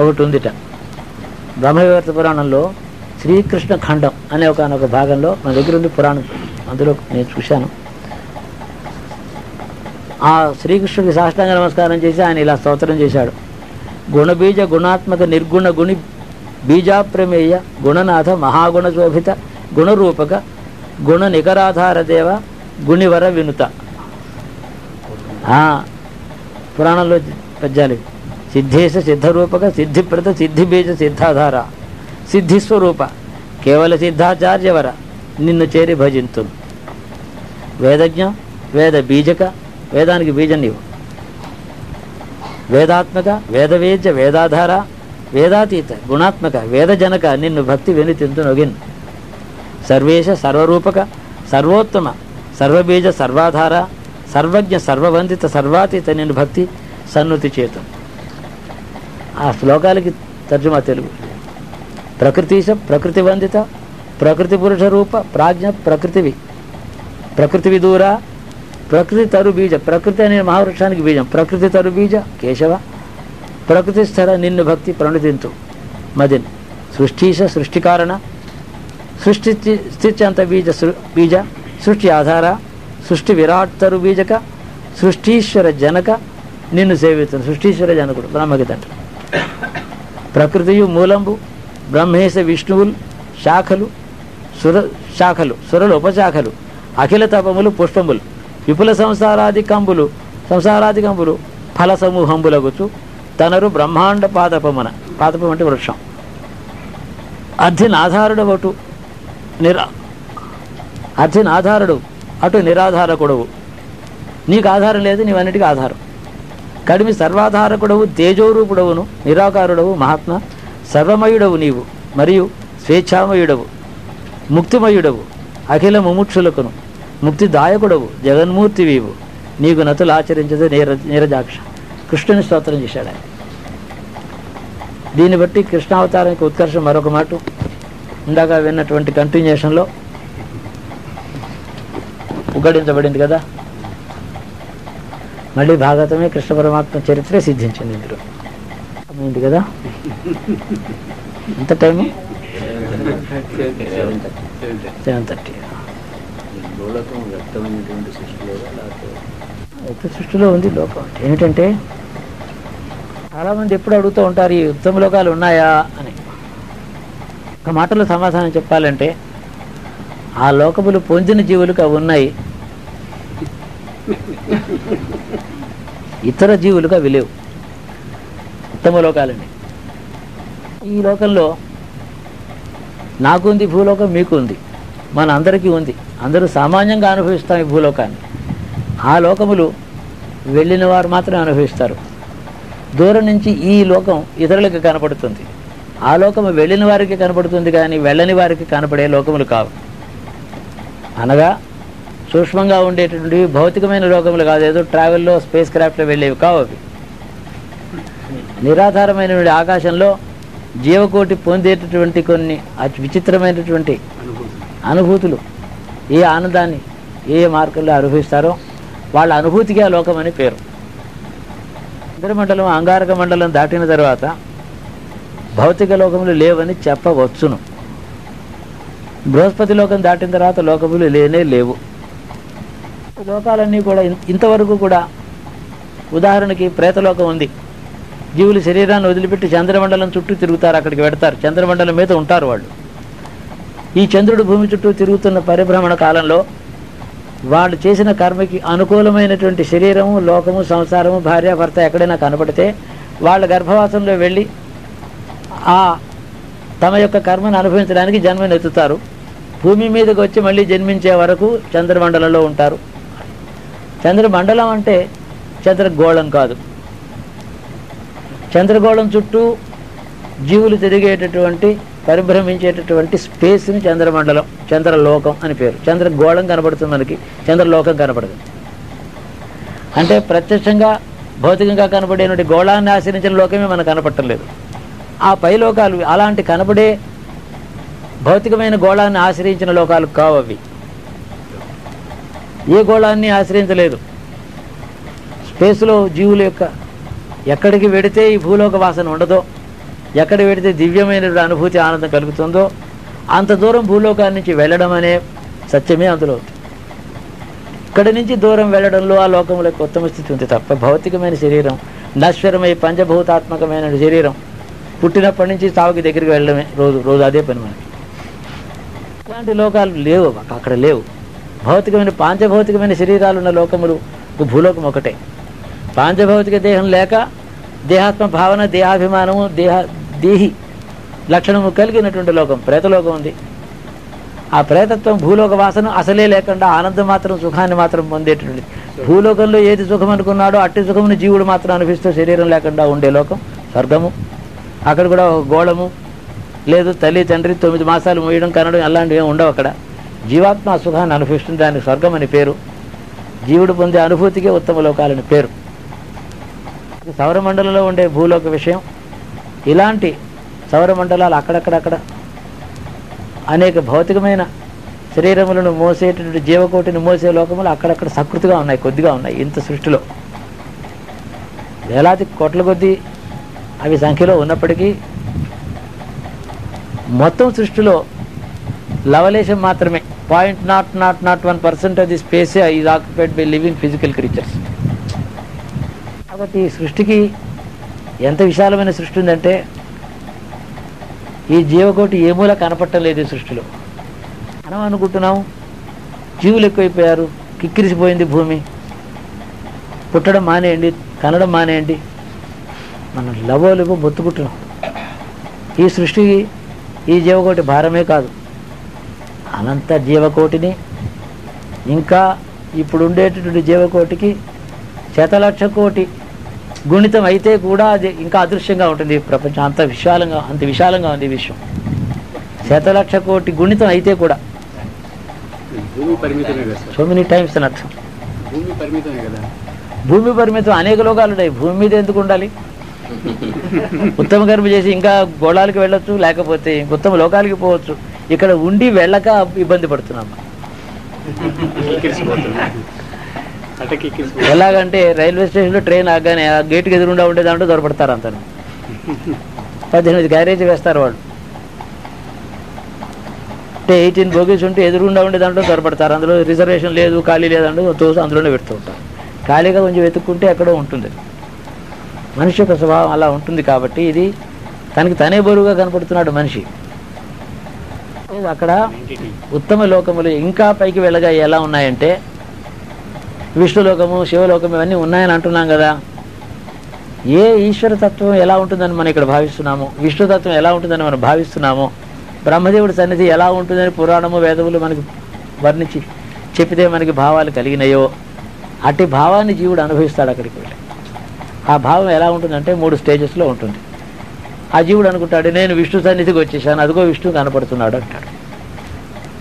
ఒకటి ఉందిట. బ్రహ్మవైవర్త పురాణంలో శ్రీకృష్ణ ఖండం అనే ఒక ఒక భాగంలో మన దగ్గర ఉంది పురాణం. అందులో నేను చూశాను. ఆ శ్రీకృష్ణుడికి సాష్టాంగ నమస్కారం చేసి ఆయన ఇలా స్తోత్రం చేశాడు. గుణబీజ గుణాత్మక నిర్గుణ గుణి బీజాప్రమేయ గుణనాథ మహాగుణ శోభిత గుణరూపక గుణ నికరాధార దేవ గుణివర వినుత. ఆ, పురాణంలో పద్యాలు. సిద్ధేశ సిద్ధరూపక సిద్ధిప్రత సిద్ధిబీజ సిద్ధాధార సిద్ధిస్వరూప కేవల సిద్ధాచార్యవర నిన్ను చేరి భజింతు. వేదజ్ఞ వేద బీజక వేదానికి బీజం నీవు. వేదాత్మక వేదవేద్య వేదాధార వేదాతీత గుణాత్మక వేదజనక నిన్ను భక్తి వెనుతింతు నొగిన్ సర్వేశ సర్వరూపక సర్వోత్తమ సర్వబీజ సర్వాధార సర్వజ్ఞ సర్వవందిత సర్వాతీత నేను భక్తి సన్నుతి చేతు. ఆ శ్లోకాలకి తర్జుమా తెలుగు. ప్రకృతీశ ప్రకృతి వందిత ప్రకృతి పురుష రూప ప్రాజ్ఞ ప్రకృతివి ప్రకృతి విదూర ప్రకృతి తరు బీజ ప్రకృతి అనే మహావృక్షానికి బీజం. ప్రకృతి తరు బీజ కేశవ. ప్రకృతి స్థల నిన్ను భక్తి ప్రణుతింతు. మదిన్. సృష్టిశ సృష్టి కారణ సృష్టి స్థిత్యంత బీజ సృ బీజ సృష్టి ఆధార. సృష్టి విరాట్ తరు బీజక సృష్టీశ్వర జనక నిన్ను సేవిస్తుంది సృష్టీశ్వర జనకుడు బ్రహ్మగీత ప్రకృతియు మూలంబు బ్రహ్మేశ విష్ణువులు శాఖలు సుర శాఖలు సురలు ఉపశాఖలు అఖిల తపములు పుష్పములు విపుల సంసారాది కంబులు సంసారాది కంబులు ఫల సమూహంబులగుచు తనరు బ్రహ్మాండ పాదపమున. పాదపం అంటే వృక్షం. అర్ధినాధారుడు అటు నిరా అర్థినాధారుడు అటు నిరాధారకుడవు. నీకు ఆధారం లేదు నీవన్నిటికీ ఆధారం. కడిమి సర్వాధారకుడవు తేజోరూపుడవును నిరాకారుడవు మహాత్మ సర్వమయుడవు నీవు మరియు స్వేచ్ఛామయుడవు ముక్తిమయుడవు అఖిల ముముక్షులకును ముక్తిదాయకుడవు జగన్మూర్తి వీవు నీకు నతులు ఆచరించదు నీర నీరజాక్ష. కృష్ణుని స్తోత్రం చేశాడు ఆయన. దీన్ని బట్టి కృష్ణావతారానికి ఉత్కర్షం మరొక మాట. ఇందాక విన్నటువంటి కంటిన్యూషన్లో ఉగడించబడింది కదా. మళ్ళీ భాగవతమే కృష్ణ పరమాత్మ చరిత్రే సిద్ధించింది ఇందులో. అయింది కదా? ఎంత టైము? Seven thirty. లోకం సృష్టిలో సృష్టిలో ఉంది లోకం ఏమిటంటే చాలామంది ఎప్పుడు అడుగుతూ ఉంటారు ఈ ఉత్తమ లోకాలు ఉన్నాయా? అని. ఒక మాటలో సమాధానం చెప్పాలంటే ఆ లోకములు పొందిన జీవులకు అవి ఉన్నాయి. ఇతర జీవులకు అవి లేవు. ఉత్తమ లోకాలండి. ఈ లోకంలో నాకుంది భూలోకం మీకు ఉంది మన అందరికీ ఉంది. అందరూ సామాన్యంగా అనుభవిస్తాం ఈ భూలోకాన్ని. ఆ లోకములు వెళ్ళిన వారు మాత్రమే అనుభవిస్తారు. దూరం నుంచి ఈ లోకం ఇతరులకు కనపడుతుంది. ఆ లోకము వెళ్ళిన వారికి కనపడుతుంది కానీ వెళ్ళని వారికి కనపడే లోకములు కావు. అనగా సూక్ష్మంగా ఉండేటటువంటి భౌతికమైన లోకములు కాదు ఏదో ట్రావెల్లో స్పేస్ క్రాఫ్ట్లో వెళ్ళేవి కావు అవి. నిరాధారమైనటువంటి ఆకాశంలో జీవకోటి పొందేటటువంటి కొన్ని అతి విచిత్రమైనటువంటి అనుభూతులు. ఏ ఆనందాన్ని ఏ మార్గంలో అనుభవిస్తారో వాళ్ళ అనుభూతికి ఆ లోకం అని పేరు. ఇంద్రమండలం అంగారక మండలం దాటిన తర్వాత భౌతిక లోకములు లేవని చెప్పవచ్చును. బృహస్పతి లోకం దాటిన తర్వాత లోకములు లేనే లేవు. లోకాలన్నీ కూడా ఇంతవరకు కూడా ఉదాహరణకి ప్రేతలోకం ఉంది. జీవులు శరీరాన్ని వదిలిపెట్టి చంద్రమండలం చుట్టూ తిరుగుతారు అక్కడికి పెడతారు చంద్రమండలం మీద ఉంటారు వాళ్ళు. ఈ చంద్రుడు భూమి చుట్టూ తిరుగుతున్న పరిభ్రమణ కాలంలో వాళ్ళు చేసిన కర్మకి అనుకూలమైనటువంటి శరీరము లోకము సంసారము భార్య భర్త ఎక్కడైనా కనపడితే వాళ్ళ గర్భవాసంలో వెళ్ళి ఆ తమ యొక్క కర్మను అనుభవించడానికి జన్మనెత్తుతారు భూమి మీదకి వచ్చి మళ్ళీ జన్మించే వరకు చంద్రమండలంలో ఉంటారు. చంద్రమండలం అంటే చంద్రగోళం కాదు. చంద్రగోళం చుట్టూ జీవులు తిరిగేటటువంటి పరిభ్రమించేటటువంటి స్పేస్ని చంద్రమండలం చంద్రలోకం అని పేరు. చంద్రగోళం కనబడుతుంది మనకి. చంద్రలోకం కనపడదు అంటే ప్రత్యక్షంగా భౌతికంగా కనబడేటువంటి గోళాన్ని ఆశ్రయించిన లోకమే మనకు కనపట్టలేదు ఆ పై లోకాలు అలాంటి కనబడే భౌతికమైన గోళాన్ని ఆశ్రయించిన లోకాలు కావు అవి ఏ గోళాన్ని ఆశ్రయించలేదు. స్పేస్లో జీవుల యొక్క ఎక్కడికి వెడితే ఈ భూలోక వాసన ఉండదో ఎక్కడ వెడితే దివ్యమైన అనుభూతి ఆనందం కలుగుతుందో అంత దూరం భూలోకాన్ని నుంచి వెళ్ళడం అనే సత్యమే అందులో. ఇక్కడి నుంచి దూరం వెళ్ళడంలో ఆ లోకంలో ఉత్తమ స్థితి ఉంది తప్ప భౌతికమైన శరీరం నశ్వరమై పంచభూతాత్మకమైన శరీరం పుట్టినప్పటి నుంచి సాగుకి దగ్గరికి వెళ్ళడమే రోజు రోజు అదే పని మనకి. ఇలాంటి లోకాలు లేవు అక్కడ లేవు. భౌతికమైన పాంచభౌతికమైన శరీరాలు ఉన్న లోకములు భూలోకం ఒకటే. పాంచభౌతిక దేహం లేక దేహాత్మ భావన దేహాభిమానము దేహ దేహి లక్షణము కలిగినటువంటి లోకం ప్రేతలోకం ఉంది. ఆ ప్రేతత్వం భూలోక వాసన అసలే లేకుండా ఆనందం మాత్రం సుఖాన్ని మాత్రం పొందేటటువంటి భూలోకంలో ఏది సుఖం అనుకున్నాడో అట్టి సుఖమును జీవుడు మాత్రం అనిపిస్తూ శరీరం లేకుండా ఉండే లోకం స్వర్గము. అక్కడ కూడా ఒక గోళము లేదు తల్లి తండ్రి తొమ్మిది మాసాలు మోయడం కనడం అలాంటివి ఏమి ఉండవు అక్కడ. జీవాత్మ సుఖాన్ని అనుభవిస్తుంది దానికి స్వర్గం అని పేరు. జీవుడు పొందే అనుభూతికే ఉత్తమ లోకాలని పేరు. సౌరమండలంలో ఉండే భూలోక విషయం. ఇలాంటి సౌరమండలాలు అక్కడక్కడక్కడ అనేక భౌతికమైన శరీరములను మోసేటటువంటి జీవకోటిని మోసే లోకములు అక్కడక్కడ సకృతిగా ఉన్నాయి కొద్దిగా ఉన్నాయి ఇంత సృష్టిలో. వేలాది కోట్ల కొద్దీ అవి సంఖ్యలో ఉన్నప్పటికీ మొత్తం సృష్టిలో లవలేశం మాత్రమే. Point not not not one percent of the space is occupied by living physical creatures కాబట్టి ఈ సృష్టికి ఎంత విశాలమైన సృష్టి ఉందంటే ఈ జీవకోటి ఏమూలా కనపడటం లేదు సృష్టిలో. మనం అనుకుంటున్నాం జీవులు ఎక్కువైపోయారు కిక్కిరిసిపోయింది భూమి. పుట్టడం మానేయండి కనడం మానేయండి. మనం లవోలివో బొత్తుకుంటున్నాం. ఈ సృష్టికి ఈ జీవకోటి భారమే కాదు. అనంత జీవకోటిని ఇంకా ఇప్పుడు ఉండేటటువంటి జీవకోటికి శతలక్ష కోటి గుణితం అయితే కూడా అది ఇంకా అదృశ్యంగా ఉంటుంది. ప్రపంచం అంత విశాలంగా అంత విశాలంగా ఉంది విశ్వం. శతలక్ష కోటి గుణితం అయితే కూడా. సో మెనీ టైమ్స్ అని అర్థం భూమి పరిమితం అనేక లోకాలు ఉన్నాయి. భూమి మీద ఎందుకు ఉండాలి? ఉత్తమ కర్మ చేసి ఇంకా గోళాలకు వెళ్ళొచ్చు లేకపోతే ఉత్తమ లోకాలకి పోవచ్చు. ఇక్కడ ఉండి వెళ్ళక ఇబ్బంది పడుతున్నాం. ఎలాగంటే రైల్వే స్టేషన్లో ట్రైన్ ఆగానే ఆ గేట్కి ఎదురుండా ఉండే దాంట్లో దొరపడతారు అంతను. పద్దెనిమిది గ్యారేజ్ వేస్తారు వాళ్ళు. అంటే ఎయిటీన్ బోగీస్ ఉంటే ఎదురుగుండా ఉండే దాంట్లో దొరపడతారు. అందులో రిజర్వేషన్ లేదు ఖాళీ లేదంటే తోసి అందులోనే పెడుతూ ఉంటారు. ఖాళీగా కొంచెం వెతుక్కుంటే ఎక్కడో ఉంటుంది. మనిషి యొక్క స్వభావం అలా ఉంటుంది కాబట్టి ఇది తనకి తనే బరువుగా కనపడుతున్నాడు మనిషి. అక్కడ ఉత్తమ లోకములు ఇంకా పైకి వెళ్ళగా ఎలా ఉన్నాయంటే విష్ణులోకము శివలోకము ఇవన్నీ ఉన్నాయని అంటున్నాం కదా. ఏ ఈశ్వరతత్వం ఎలా ఉంటుందని మనం ఇక్కడ భావిస్తున్నాము? విష్ణుతత్వం ఎలా ఉంటుందని మనం భావిస్తున్నాము? బ్రహ్మదేవుడి సన్నిధి ఎలా ఉంటుందని పురాణము వేదములు మనకి వర్ణించి చెప్పితే మనకి భావాలు కలిగినాయో? అట్టి భావాన్ని జీవుడు అనుభవిస్తాడు అక్కడికి వెళ్ళి. ఆ భావం ఎలా ఉంటుందంటే మూడు స్టేజెస్లో ఉంటుంది. ఆ జీవుడు అనుకుంటాడు నేను విష్ణు సన్నిధికి వచ్చేసాను అదిగో విష్ణు కనపడుతున్నాడు అంటాడు.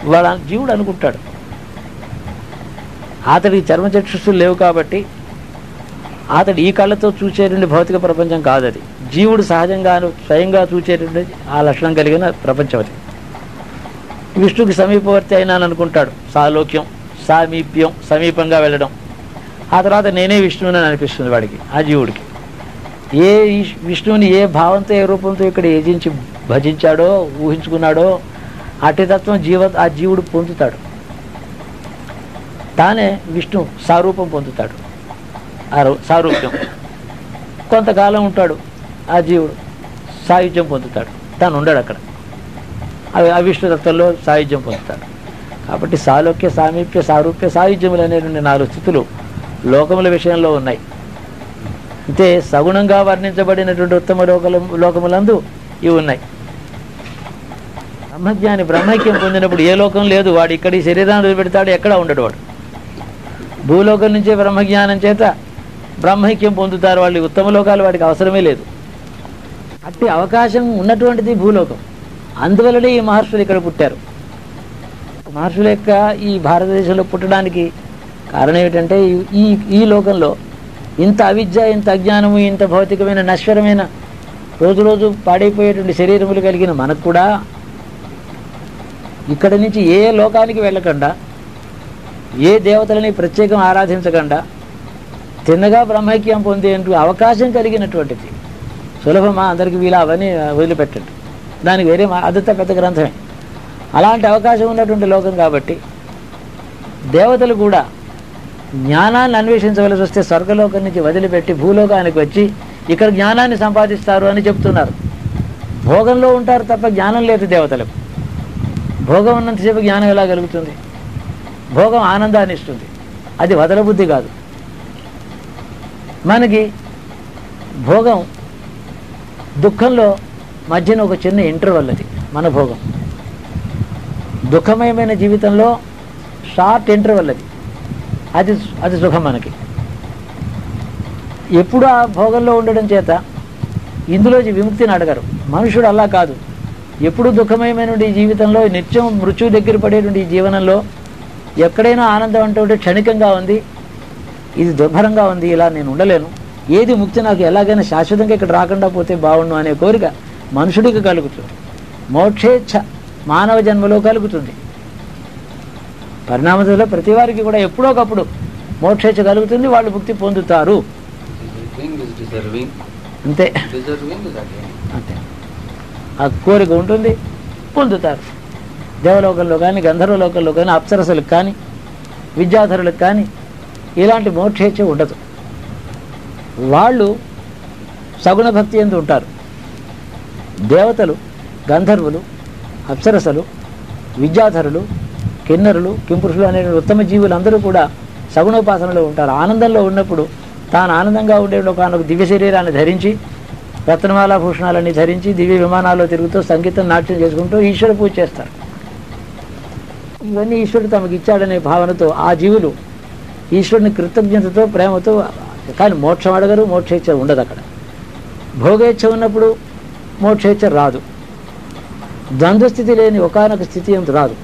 వాడు జీవుడు అనుకుంటాడు. అతడికి చర్మచక్షుస్సులు లేవు కాబట్టి అతడు ఈ కళ్ళతో చూసేటువంటి భౌతిక ప్రపంచం కాదు అది జీవుడు సహజంగాను స్వయంగా చూసేటువంటి ఆ లక్షణం కలిగిన ప్రపంచం అది. విష్ణుకి సమీపవర్తి అయినాను అనుకుంటాడు. సాలోక్యం సామీప్యం సమీపంగా వెళ్ళడం. ఆ తర్వాత నేనే విష్ణువుని అనిపిస్తుంది వాడికి ఆ జీవుడికి. ఏ విష్ణువుని ఏ భావంతో ఏ రూపంతో ఇక్కడ యజించి భజించాడో ఊహించుకున్నాడో అటితత్వం జీవ ఆ జీవుడు పొందుతాడు. తానే విష్ణు సారూపం పొందుతాడు. ఆ రూ- సారూప్యం. కొంతకాలం ఉంటాడు ఆ జీవుడు సాయుధ్యం పొందుతాడు. తాను ఉండడు అక్కడ. అవి అవిష్ణుతత్వంలో సాయుధ్యం పొందుతాడు. కాబట్టి సాలోక్య సామీప్య సారూప్య సాయుధ్యములు అనేటువంటి నాలుగు స్థితులు లోకముల విషయంలో ఉన్నాయి. అంటే సగుణంగా వర్ణించబడినటువంటి ఉత్తమ లోకల లోకములందు ఇవి ఉన్నాయి. బ్రహ్మజ్ఞాని బ్రహ్మైక్యం పొందినప్పుడు ఏ లోకం లేదు. వాడు ఇక్కడ ఈ శరీరాన్ని పెడతాడు ఎక్కడ ఉండడు వాడు. భూలోకం నుంచే బ్రహ్మజ్ఞానం చేత బ్రహ్మైక్యం పొందుతారు. వాళ్ళు ఉత్తమ లోకాలు వాడికి అవసరమే లేదు. అట్టి అవకాశం ఉన్నటువంటిది భూలోకం. అందువలనే ఈ మహర్షులు ఇక్కడ పుట్టారు. మహర్షుల యొక్క ఈ భారతదేశంలో పుట్టడానికి కారణం ఏమిటంటే ఈ- ఈ లోకంలో ఇంత అవిద్య ఇంత అజ్ఞానము ఇంత భౌతికమైన నశ్వరమైన రోజు రోజు పాడైపోయేటువంటి శరీరములు కలిగిన మనకు కూడా ఇక్కడ నుంచి ఏ లోకానికి వెళ్ళకుండా ఏ దేవతలని ప్రత్యేకం ఆరాధించకుండా తిన్నగా బ్రహ్మైక్యం పొందేందుకు అవకాశం కలిగినటువంటిది. సులభమా? అందరికి వీలా అవన్నీ వదిలిపెట్టండి. దానికి వేరే మా- అదంతా పెద్ద గ్రంథమే. అలాంటి అవకాశం ఉన్నటువంటి లోకం కాబట్టి దేవతలు కూడా జ్ఞానాన్ని అన్వేషించవలసి వస్తే స్వర్గలోకం నుంచి వదిలిపెట్టి భూలోకానికి వచ్చి ఇక్కడ జ్ఞానాన్ని సంపాదిస్తారు అని చెప్తున్నారు. భోగంలో ఉంటారు తప్ప జ్ఞానం లేదు దేవతలకు. భోగం ఉన్నంతసేపు జ్ఞానం ఎలా కలుగుతుంది? భోగం ఆనందాన్ని ఇస్తుంది. అది వదలబుద్ధి కాదు. మనకి భోగం దుఃఖంలో మధ్యన ఒక చిన్న ఇంటర్వల్ అది మన భోగం. దుఃఖమయమైన జీవితంలో షార్ట్ ఇంటర్వల్ అది. అది అది సుఖం మనకి. ఎప్పుడు ఆ భోగంలో ఉండడం చేత ఇందులో విముక్తిని అడగరు. మనుషుడు అలా కాదు. ఎప్పుడు దుఃఖమయమైనటువంటి ఈ జీవితంలో నిత్యం మృత్యువు దగ్గర పడేటువంటి ఈ జీవనంలో ఎక్కడైనా ఆనందం అంటే క్షణికంగా ఉంది. ఇది దుర్భరంగా ఉంది. ఇలా నేను ఉండలేను. ఏది ముక్తి నాకు ఎలాగైనా శాశ్వతంగా ఇక్కడ రాకుండా పోతే బాగుండు అనే కోరిక మనుషుడికి కలుగుతుంది. మోక్షేచ్ఛ మానవ జన్మలో కలుగుతుంది. పరిణామదలో ప్రతి వారికి కూడా ఎప్పుడో ఒకప్పుడు మోక్షేచ్ఛ కలుగుతుంది వాళ్ళు ముక్తి పొందుతారు. అంతే. అంతే. ఆ కోరిక ఉంటుంది పొందుతారు. దేవలోకంలో కానీ గంధర్వలోకంలో కానీ అప్సరసలకు కానీ విద్యాధరులకు కానీ ఇలాంటి మోక్షేచ్ఛ ఉండదు. వాళ్ళు సగుణ భక్తి ఎందు ఉంటారు. దేవతలు గంధర్వులు అప్సరసలు విద్యాధరులు కిన్నరులు కింపురుషులు అనే ఉత్తమ జీవులందరూ కూడా సగుణోపాసనలో ఉంటారు. ఆనందంలో ఉన్నప్పుడు తాను ఆనందంగా ఉండే ఒక దివ్య శరీరాన్ని ధరించి రత్నమాల భూషణాలన్నీ ధరించి దివ్య విమానాల్లో తిరుగుతూ సంగీతం నాట్యం చేసుకుంటూ ఈశ్వర పూజ చేస్తారు. ఇవన్నీ ఈశ్వరుడు తమకు ఇచ్చాడనే భావనతో ఆ జీవులు ఈశ్వరుని కృతజ్ఞతతో ప్రేమతో కానీ మోక్షం అడగరు మోక్షేచ్ఛ ఉండదు అక్కడ. భోగేచ్ఛ ఉన్నప్పుడు మోక్షేచ్ఛ రాదు. ద్వంద్వస్థితి లేని ఒకనొక స్థితి ఏం రాదు.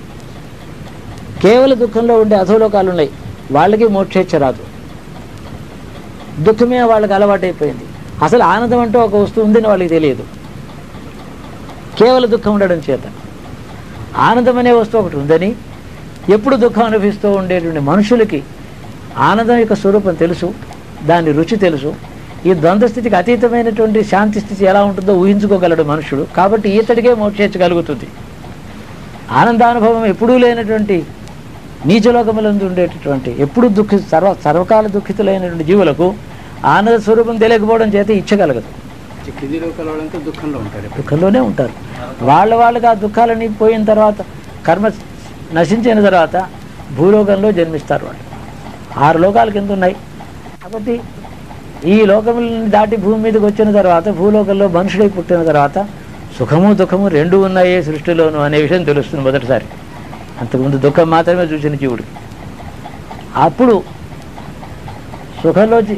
కేవల దుఃఖంలో ఉండే అధోలోకాలు ఉన్నాయి. వాళ్ళకి మోక్షేచ్ఛ రాదు. దుఃఖమే వాళ్ళకి అలవాటైపోయింది. అసలు ఆనందం అంటూ ఒక వస్తువు ఉందని వాళ్ళకి తెలియదు. కేవల దుఃఖం ఉండడం చేత. ఆనందం అనే వస్తువు ఒకటి ఉందని ఎప్పుడు దుఃఖం అనిపిస్తూ ఉండేటువంటి మనుషులకి ఆనందం యొక్క స్వరూపం తెలుసు దాని రుచి తెలుసు. ఈ ద్వంద్వస్థితికి అతీతమైనటువంటి శాంతి స్థితి ఎలా ఉంటుందో ఊహించుకోగలడు మనుషుడు. కాబట్టి ఈతడికే మోక్షేచ్ఛ ఆనందానుభవం ఎప్పుడూ లేనటువంటి నీచలోకములందు ఉండేటటువంటి ఎప్పుడు దుఃఖి సర్వ సర్వకాల దుఃఖితులైనటువంటి జీవులకు ఆనంద స్వరూపం తెలియకపోవడం చేత ఇచ్చగలగదు దుఃఖంలో ఉంటారు. దుఃఖంలోనే ఉంటారు. వాళ్ళ వాళ్ళకి ఆ దుఃఖాలని పోయిన తర్వాత కర్మ నశించిన తర్వాత భూలోకంలో జన్మిస్తారు వాళ్ళు. ఆరు లోకాల కింద ఉన్నాయి. కాబట్టి ఈ లోకములను దాటి భూమి మీదకి వచ్చిన తర్వాత భూలోకంలో మనుషుడై పుట్టిన తర్వాత సుఖము దుఃఖము రెండు ఉన్నాయి సృష్టిలోను అనే విషయం తెలుస్తుంది మొదటిసారి. అంతకుముందు దుఃఖం మాత్రమే చూసిన జీవుడికి అప్పుడు సుఖంలోంచి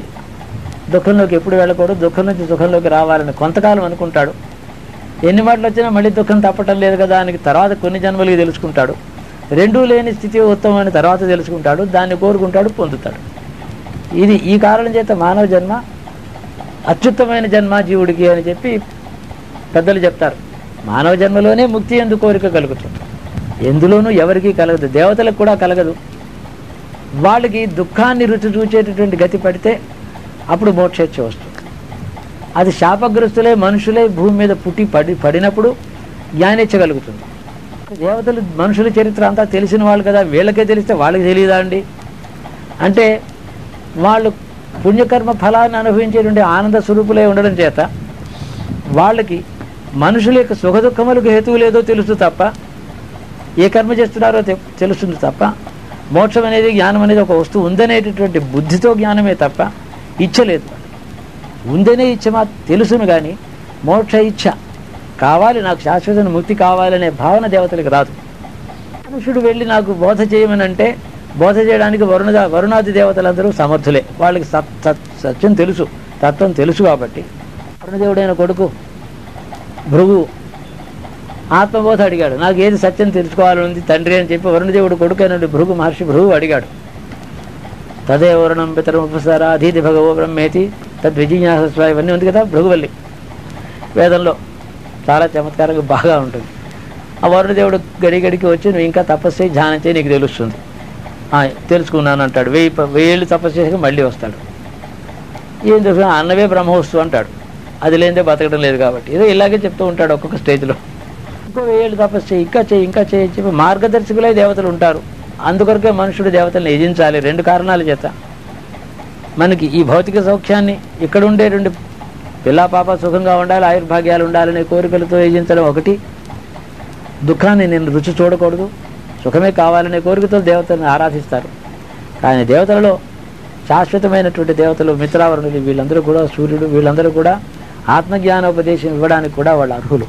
దుఃఖంలోకి ఎప్పుడు వెళ్ళకూడదు దుఃఖం నుంచి సుఖంలోకి రావాలని కొంతకాలం అనుకుంటాడు. ఎన్ని మాటలు వచ్చినా మళ్ళీ దుఃఖం తప్పటం లేదు కదా అని తర్వాత కొన్ని జన్మలకి తెలుసుకుంటాడు. రెండూ లేని స్థితి ఉత్తమమైన తర్వాత తెలుసుకుంటాడు దాన్ని కోరుకుంటాడు పొందుతాడు. ఇది ఈ కారణం చేత మానవ జన్మ అత్యుత్తమైన జన్మ జీవుడికి అని చెప్పి పెద్దలు చెప్తారు. మానవ జన్మలోనే ముక్తి ఎందు కోరిక కలుగుతుంది. ఎందులోనూ ఎవరికీ కలగదు దేవతలకు కూడా కలగదు. వాళ్ళకి దుఃఖాన్ని రుచి చూచేటటువంటి గతి పడితే అప్పుడు మోక్షేచ్ఛ వస్తుంది. అది శాపగ్రస్తులే మనుషులే భూమి మీద పుట్టి పడి పడినప్పుడు జ్ఞానించగలుగుతుంది. దేవతలు మనుషుల చరిత్ర అంతా తెలిసిన వాళ్ళు కదా వీళ్ళకే తెలిస్తే వాళ్ళకి తెలియదా అండి? అంటే వాళ్ళు పుణ్యకర్మ ఫలాన్ని అనుభవించేటువంటి ఆనంద స్వరూపులే ఉండడం చేత వాళ్ళకి మనుషుల యొక్క సుఖదుఖములకు హేతువు లేదో తెలుసు తప్ప ఏ కర్మ చేస్తున్నారో తెలుస్తుంది తప్ప మోక్షం అనేది జ్ఞానం అనేది ఒక వస్తువు ఉందనేటటువంటి బుద్ధితో జ్ఞానమే తప్ప ఇచ్చ లేదు. ఉందనే ఇచ్చ మా తెలుసును కానీ మోక్ష ఇచ్చ కావాలి నాకు శాశ్వత ముక్తి కావాలనే భావన దేవతలకు రాదు. మనుషుడు వెళ్ళి నాకు బోధ చేయమని అంటే బోధ చేయడానికి వరుణ వరుణాది దేవతలందరూ సమర్థులే. వాళ్ళకి సత్ సత్ సత్యం తెలుసు తత్వం తెలుసు కాబట్టి. వరుణదేవుడైన కొడుకు భృగు ఆత్మబోధ అడిగాడు. నాకు ఏది సత్యం తెలుసుకోవాలని ఉంది తండ్రి అని చెప్పి వరుణదేవుడు కొడుకైన భృగు మహర్షి భృగు అడిగాడు. తదే వరుణం పితరం ఉపసారా అధీతి భగవో బ్రహ్మేతి తద్విజిజ్ఞాసస్వ ఇవన్నీ ఉంది కదా భృగువల్లి. వేదంలో చాలా చమత్కారంగా బాగా ఉంటుంది. ఆ వరుణదేవుడు గడి గడికి వచ్చి నువ్వు ఇంకా తపస్సు ధ్యానం చేయి నీకు తెలుస్తుంది. తెలుసుకున్నాను అంటాడు. వెయ్యి వెయ్యేళ్ళు తపస్సు చేసి మళ్ళీ వస్తాడు. ఏం తెలుసు? అన్నవే బ్రహ్మవస్తు అంటాడు. అది లేనిదే బతకడం లేదు కాబట్టి. ఏదో ఇలాగే చెప్తూ ఉంటాడు ఒక్కొక్క స్టేజ్లో. ఇంకో వెయ్యేళ్ళు తపస్సు చేయి ఇంకా చేయి ఇంకా చేయి చెప్పి మార్గదర్శకులై దేవతలు ఉంటారు. అందుకొరకే మనుషుడు దేవతలను ఎదించాలి రెండు కారణాల చేత. మనకి ఈ భౌతిక సౌఖ్యాన్ని ఇక్కడ ఉండే రెండు పిల్ల పాప సుఖంగా ఉండాలి ఆయుర్భాగ్యాలు ఉండాలనే కోరికలతో యజించడం ఒకటి. దుఃఖాన్ని నేను రుచి చూడకూడదు. సుఖమే కావాలనే కోరికతో దేవతలను ఆరాధిస్తారు. కానీ దేవతలలో శాశ్వతమైనటువంటి దేవతలు మిత్రావరుణులు వీళ్ళందరూ కూడా సూర్యుడు వీళ్ళందరూ కూడా ఆత్మజ్ఞానోపదేశం ఇవ్వడానికి కూడా వాళ్ళు అర్హులు.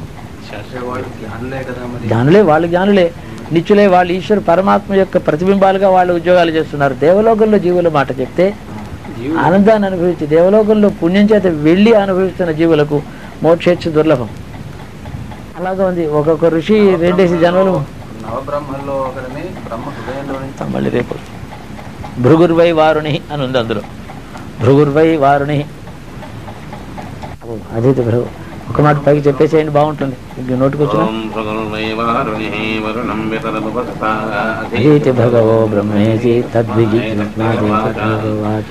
జ్ఞానులే వాళ్ళు జ్ఞానులే. నిత్యులే వాళ్ళు ఈశ్వరు పరమాత్మ యొక్క ప్రతిబింబాలుగా వాళ్ళు ఉద్యోగాలు చేస్తున్నారు. దేవలోకంలో జీవుల మాట చెప్తే ఆనందాన్ని అనుభవించి దేవలోకంలో పుణ్యం చేత వెళ్ళి అనుభవిస్తున్న జీవులకు మోక్షేచ్ఛ దుర్లభం. అలాగే ఉంది. ఒక్కొక్క ఋషి రెండేసి జన్మలు. మళ్ళీ రేపు. భృగుర్వై వారుణి అని ఉంది అందులో. భృగుర్వై వారుణి. అదే భృగు. ఒక మాట పైకి చెప్పేసేయండి బాగుంటుంది. నోటికొచ్చిన? భగవో తద్విజిజ్ఞాదేవాచ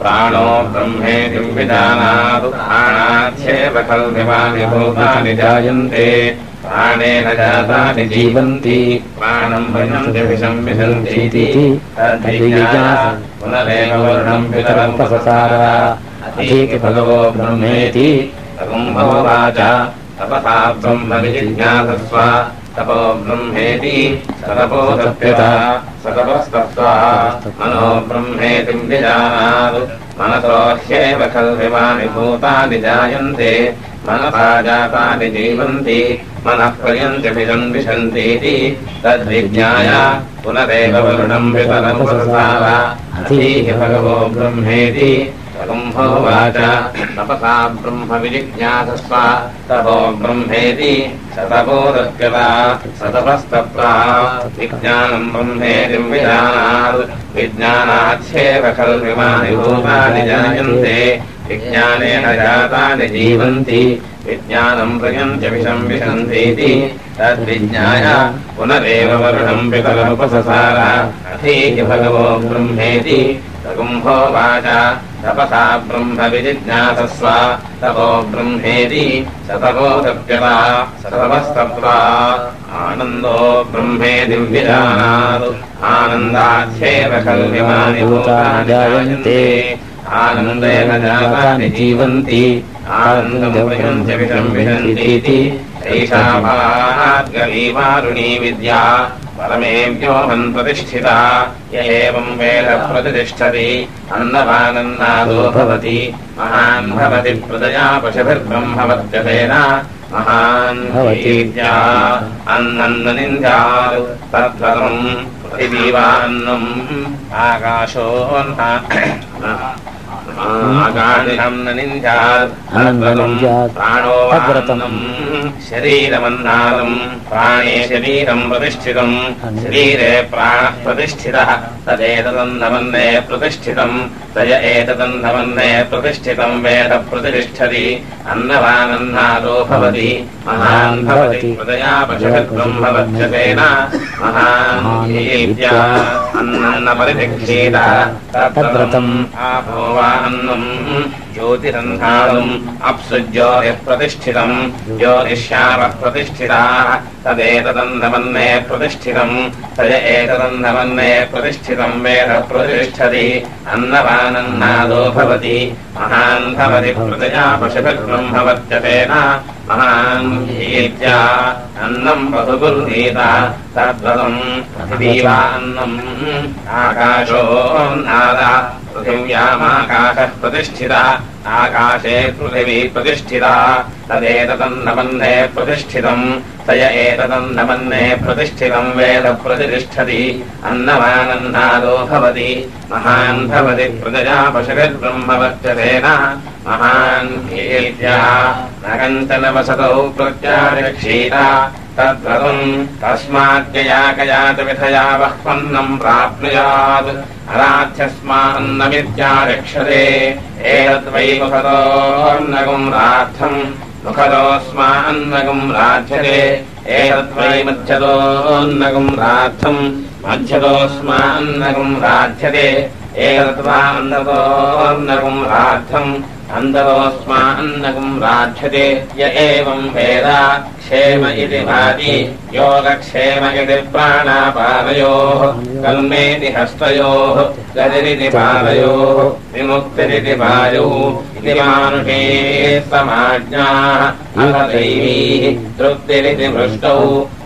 प्राणो ब्रह्मेति विजानातु प्राणाख्येव खल्दिवानि भूतानि जायन्ते। प्राणेन जातानि जीवन्ति प्राणम्बिषन्तीति पुनरेणम् विसारो ब्रह्मेतिपसाम् बलिज्ञातत्वा జాతాని జీవంతి ప్రాణం భజంతి విషం విశంతీతి తద్విజ్ఞాస పునరేవ వర్ణం పితరముపససార అధీతి భగవో బ్రహ్మేతి తగుంభవాచ తపసా బ్రహ్మ విజిజ్ఞాసస్వ తపో బ్రహ్మేతి సతపోదప్యత సతపస్తత్వా మనో బ్రహ్మేతి విజానాతు మనసో హ్యేవ च तपसा ब्रह्मविजिज्ञातस्व तपो ब्रह्मेति सतपोदपता सतपस्तप्रा। विज्ञानम् ब्रह्मेदिम् विधानात् भूमानि जायन्ते विज्ञानेन जातानि जीवन्ति। विज्ञानम् प्रयन्त्य विषम् विशन्तीति। तद्विज्ञाय पुनरेव वरुणम् वितरोपसारो ब्रह्मेतिकुम्भोवाचा तपसा ब्रह्मविजिज्ञासस्व। तपो ब्रह्मेति। सतपो तप्यता सतपस्तद्वा आनन्दो भूतानि जायन्ते। आनन्देन जातानि जीवन्ति। आनन्दमुदयम् विषन्तीति ऐषा गलीवारुणी विद्या परमेभ्योऽहम् प्रतिष्ठिता य एवम् वेद प्रतिष्ठति। अन्नवानन्नादो भवति। महान् भवति प्रदया पशुभिम् महान् भवतीत्या अन्नन्ननिन्द्यात् अन्नन्दनिन्द्या प्रतिदीवान्नम् आकाशो न्नालम् प्राणे शरीरम् प्रतिष्ठितम् शरीरे प्राणः प्रतिष्ठितः तदेतदन्धवन्दे प्रतिष्ठितम् तय एतदन्धवन्दे प्रतिष्ठितम् वेद प्रतिष्ठति अन्नवानन्नादो भवति महान् भवति न्नालम् अप्सु ज्योतिः प्रतिष्ठितम्। ज्योतिष्यापप्रतिष्ठिताः तदेतदन्धमन्मे प्रतिष्ठितम्। तज एतदन्धमन्मे प्रतिष्ठितम् वेद प्रतिष्ठति। अन्नवानन्नादो भवति। महान्धवति प्रदयापशुभि महाङ्गीत्या अन्नम् वसुपुर्नीता तद्वदम् अन्नम् आकाशोन्नादा पृथिव्यामाकाशः प्रतिष्ठितः आकाशे पृथिवी प्रतिष्ठिता। तदेतदम् न मन्ने प्रतिष्ठितम्। तय एतदम् न मन्ने प्रतिष्ठितम्। वेदप्रतिष्ठति अन्नमानन्नादो भवति। महान् भवति प्रजयापशरिर्ब्रह्मवक्षसेन महान् कीर्त्या न कञ्चन वसतौ प्रत्यारक्षीता। तद्वम् तस्माद्ययाकयात् विधया वह्पन्नम् प्राप्नुयात्। अराध्यस्मान्नमित्यारक्षते एतद्वै मुखतोन्नगम् रार्थम् मुखतोऽस्मान्नगुम् राध्यते एतद्वै मध्यतोऽन्नगम् रार्थम् मध्यतोऽस्मान्नगुम् राध्यते एतत्वान्नतोन्नगुम् रार्थम् अन्तरमस्मान्नम् राध्यते य एवम् वेदा क्षेम इति भाति योगक्षेम इति प्राणापादयोः कल्मेति हस्तयोः गतिरिति पादयोः विमुक्तिरिति पायुः इति मानुषे समाज्ञाः अलदैवीः तृप्तिरिति पृष्टौ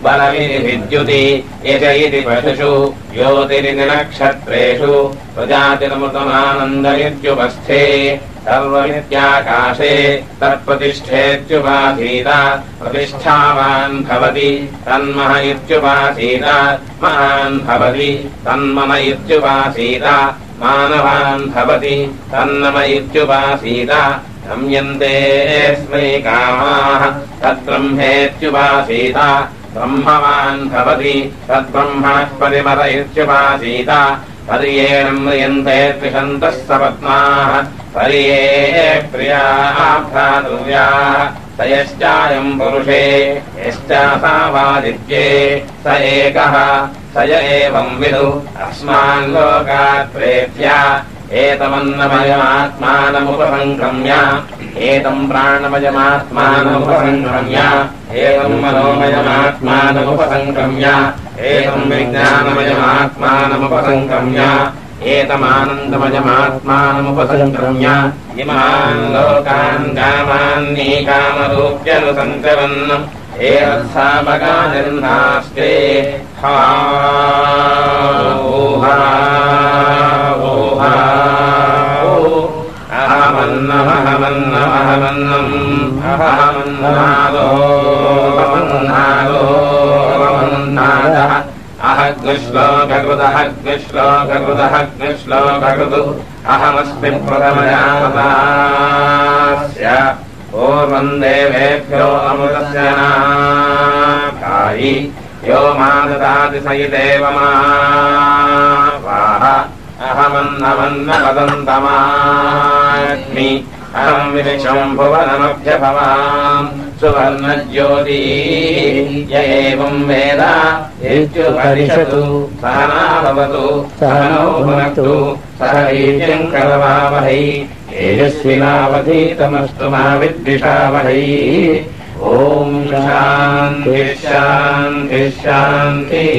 बलमिरि विद्युति यज इति पशुषु ज्योतिरितिनिलक्षत्रेषु प्रजातिरमृतमानन्दविद्युपस्थे सर्वमित्याकाशे तत्प्रतिष्ठेत्युपासीत प्रतिष्ठावान् भवति तन्मह इत्युपासीत महान् भवति तन्मम इत्युपासीत मानवान् भवति तन्नम इत्युपासीत रम्यन्तेऽस्मे कामाः तद्ब्रह्मेत्युपासीत ब्रह्मवान् भवति तद्ब्रह्मणः परिमत इत्युपासीत पर्येणम् म्रियन्ते त्रिषन्तः सपत्माः पर्यये प्रिया भ्रातुर्याः स यश्चायम् पुरुषे यश्चासावादित्ये स एकः स य एवम् विदुः। अस्मान्लोकात् प्रेत्या। एतमन्नमयमात्मानमुपसङ्क्रम्य एतम् प्राणमयमात्मानमुपसङ्क्रम्य एतम् मनोमयमात्मानमुपसङ्क्रम्य एतम् विज्ञानमयमात्मानमुपसङ्क्रम्य एतमानन्दमयमात्मानमुपसङ्क्रम्य इमान् लोकान् गामान्ये कामलोक्यनुसङ्क्रमन् एतत्सामगायन्नास्ते हा। हमन्नम् अहमन्नालोहमन्नालोन्नाथः अहग्निश्लो भगवदः ग्निश्व गरुदः भगवतु अहमस्मि प्रथमजातास्य ओ मन् देवेभ्यो अमुदशकायि यो मानदातिसयिते ममाह अहमन्नमन्नमदन्तमाग्नि अहम् विनिशम् भुवनमभ्यभवाम् सुवर्णज्योतिः एवम् वेद यत्युपरिषतु सहना भवतु सहनो भुनक्तु, सह वीर्यम् करवावहै। तेजस्विनावधीतमस्तु मा विद्विषावहै ॐ शान्तिः शान्तिः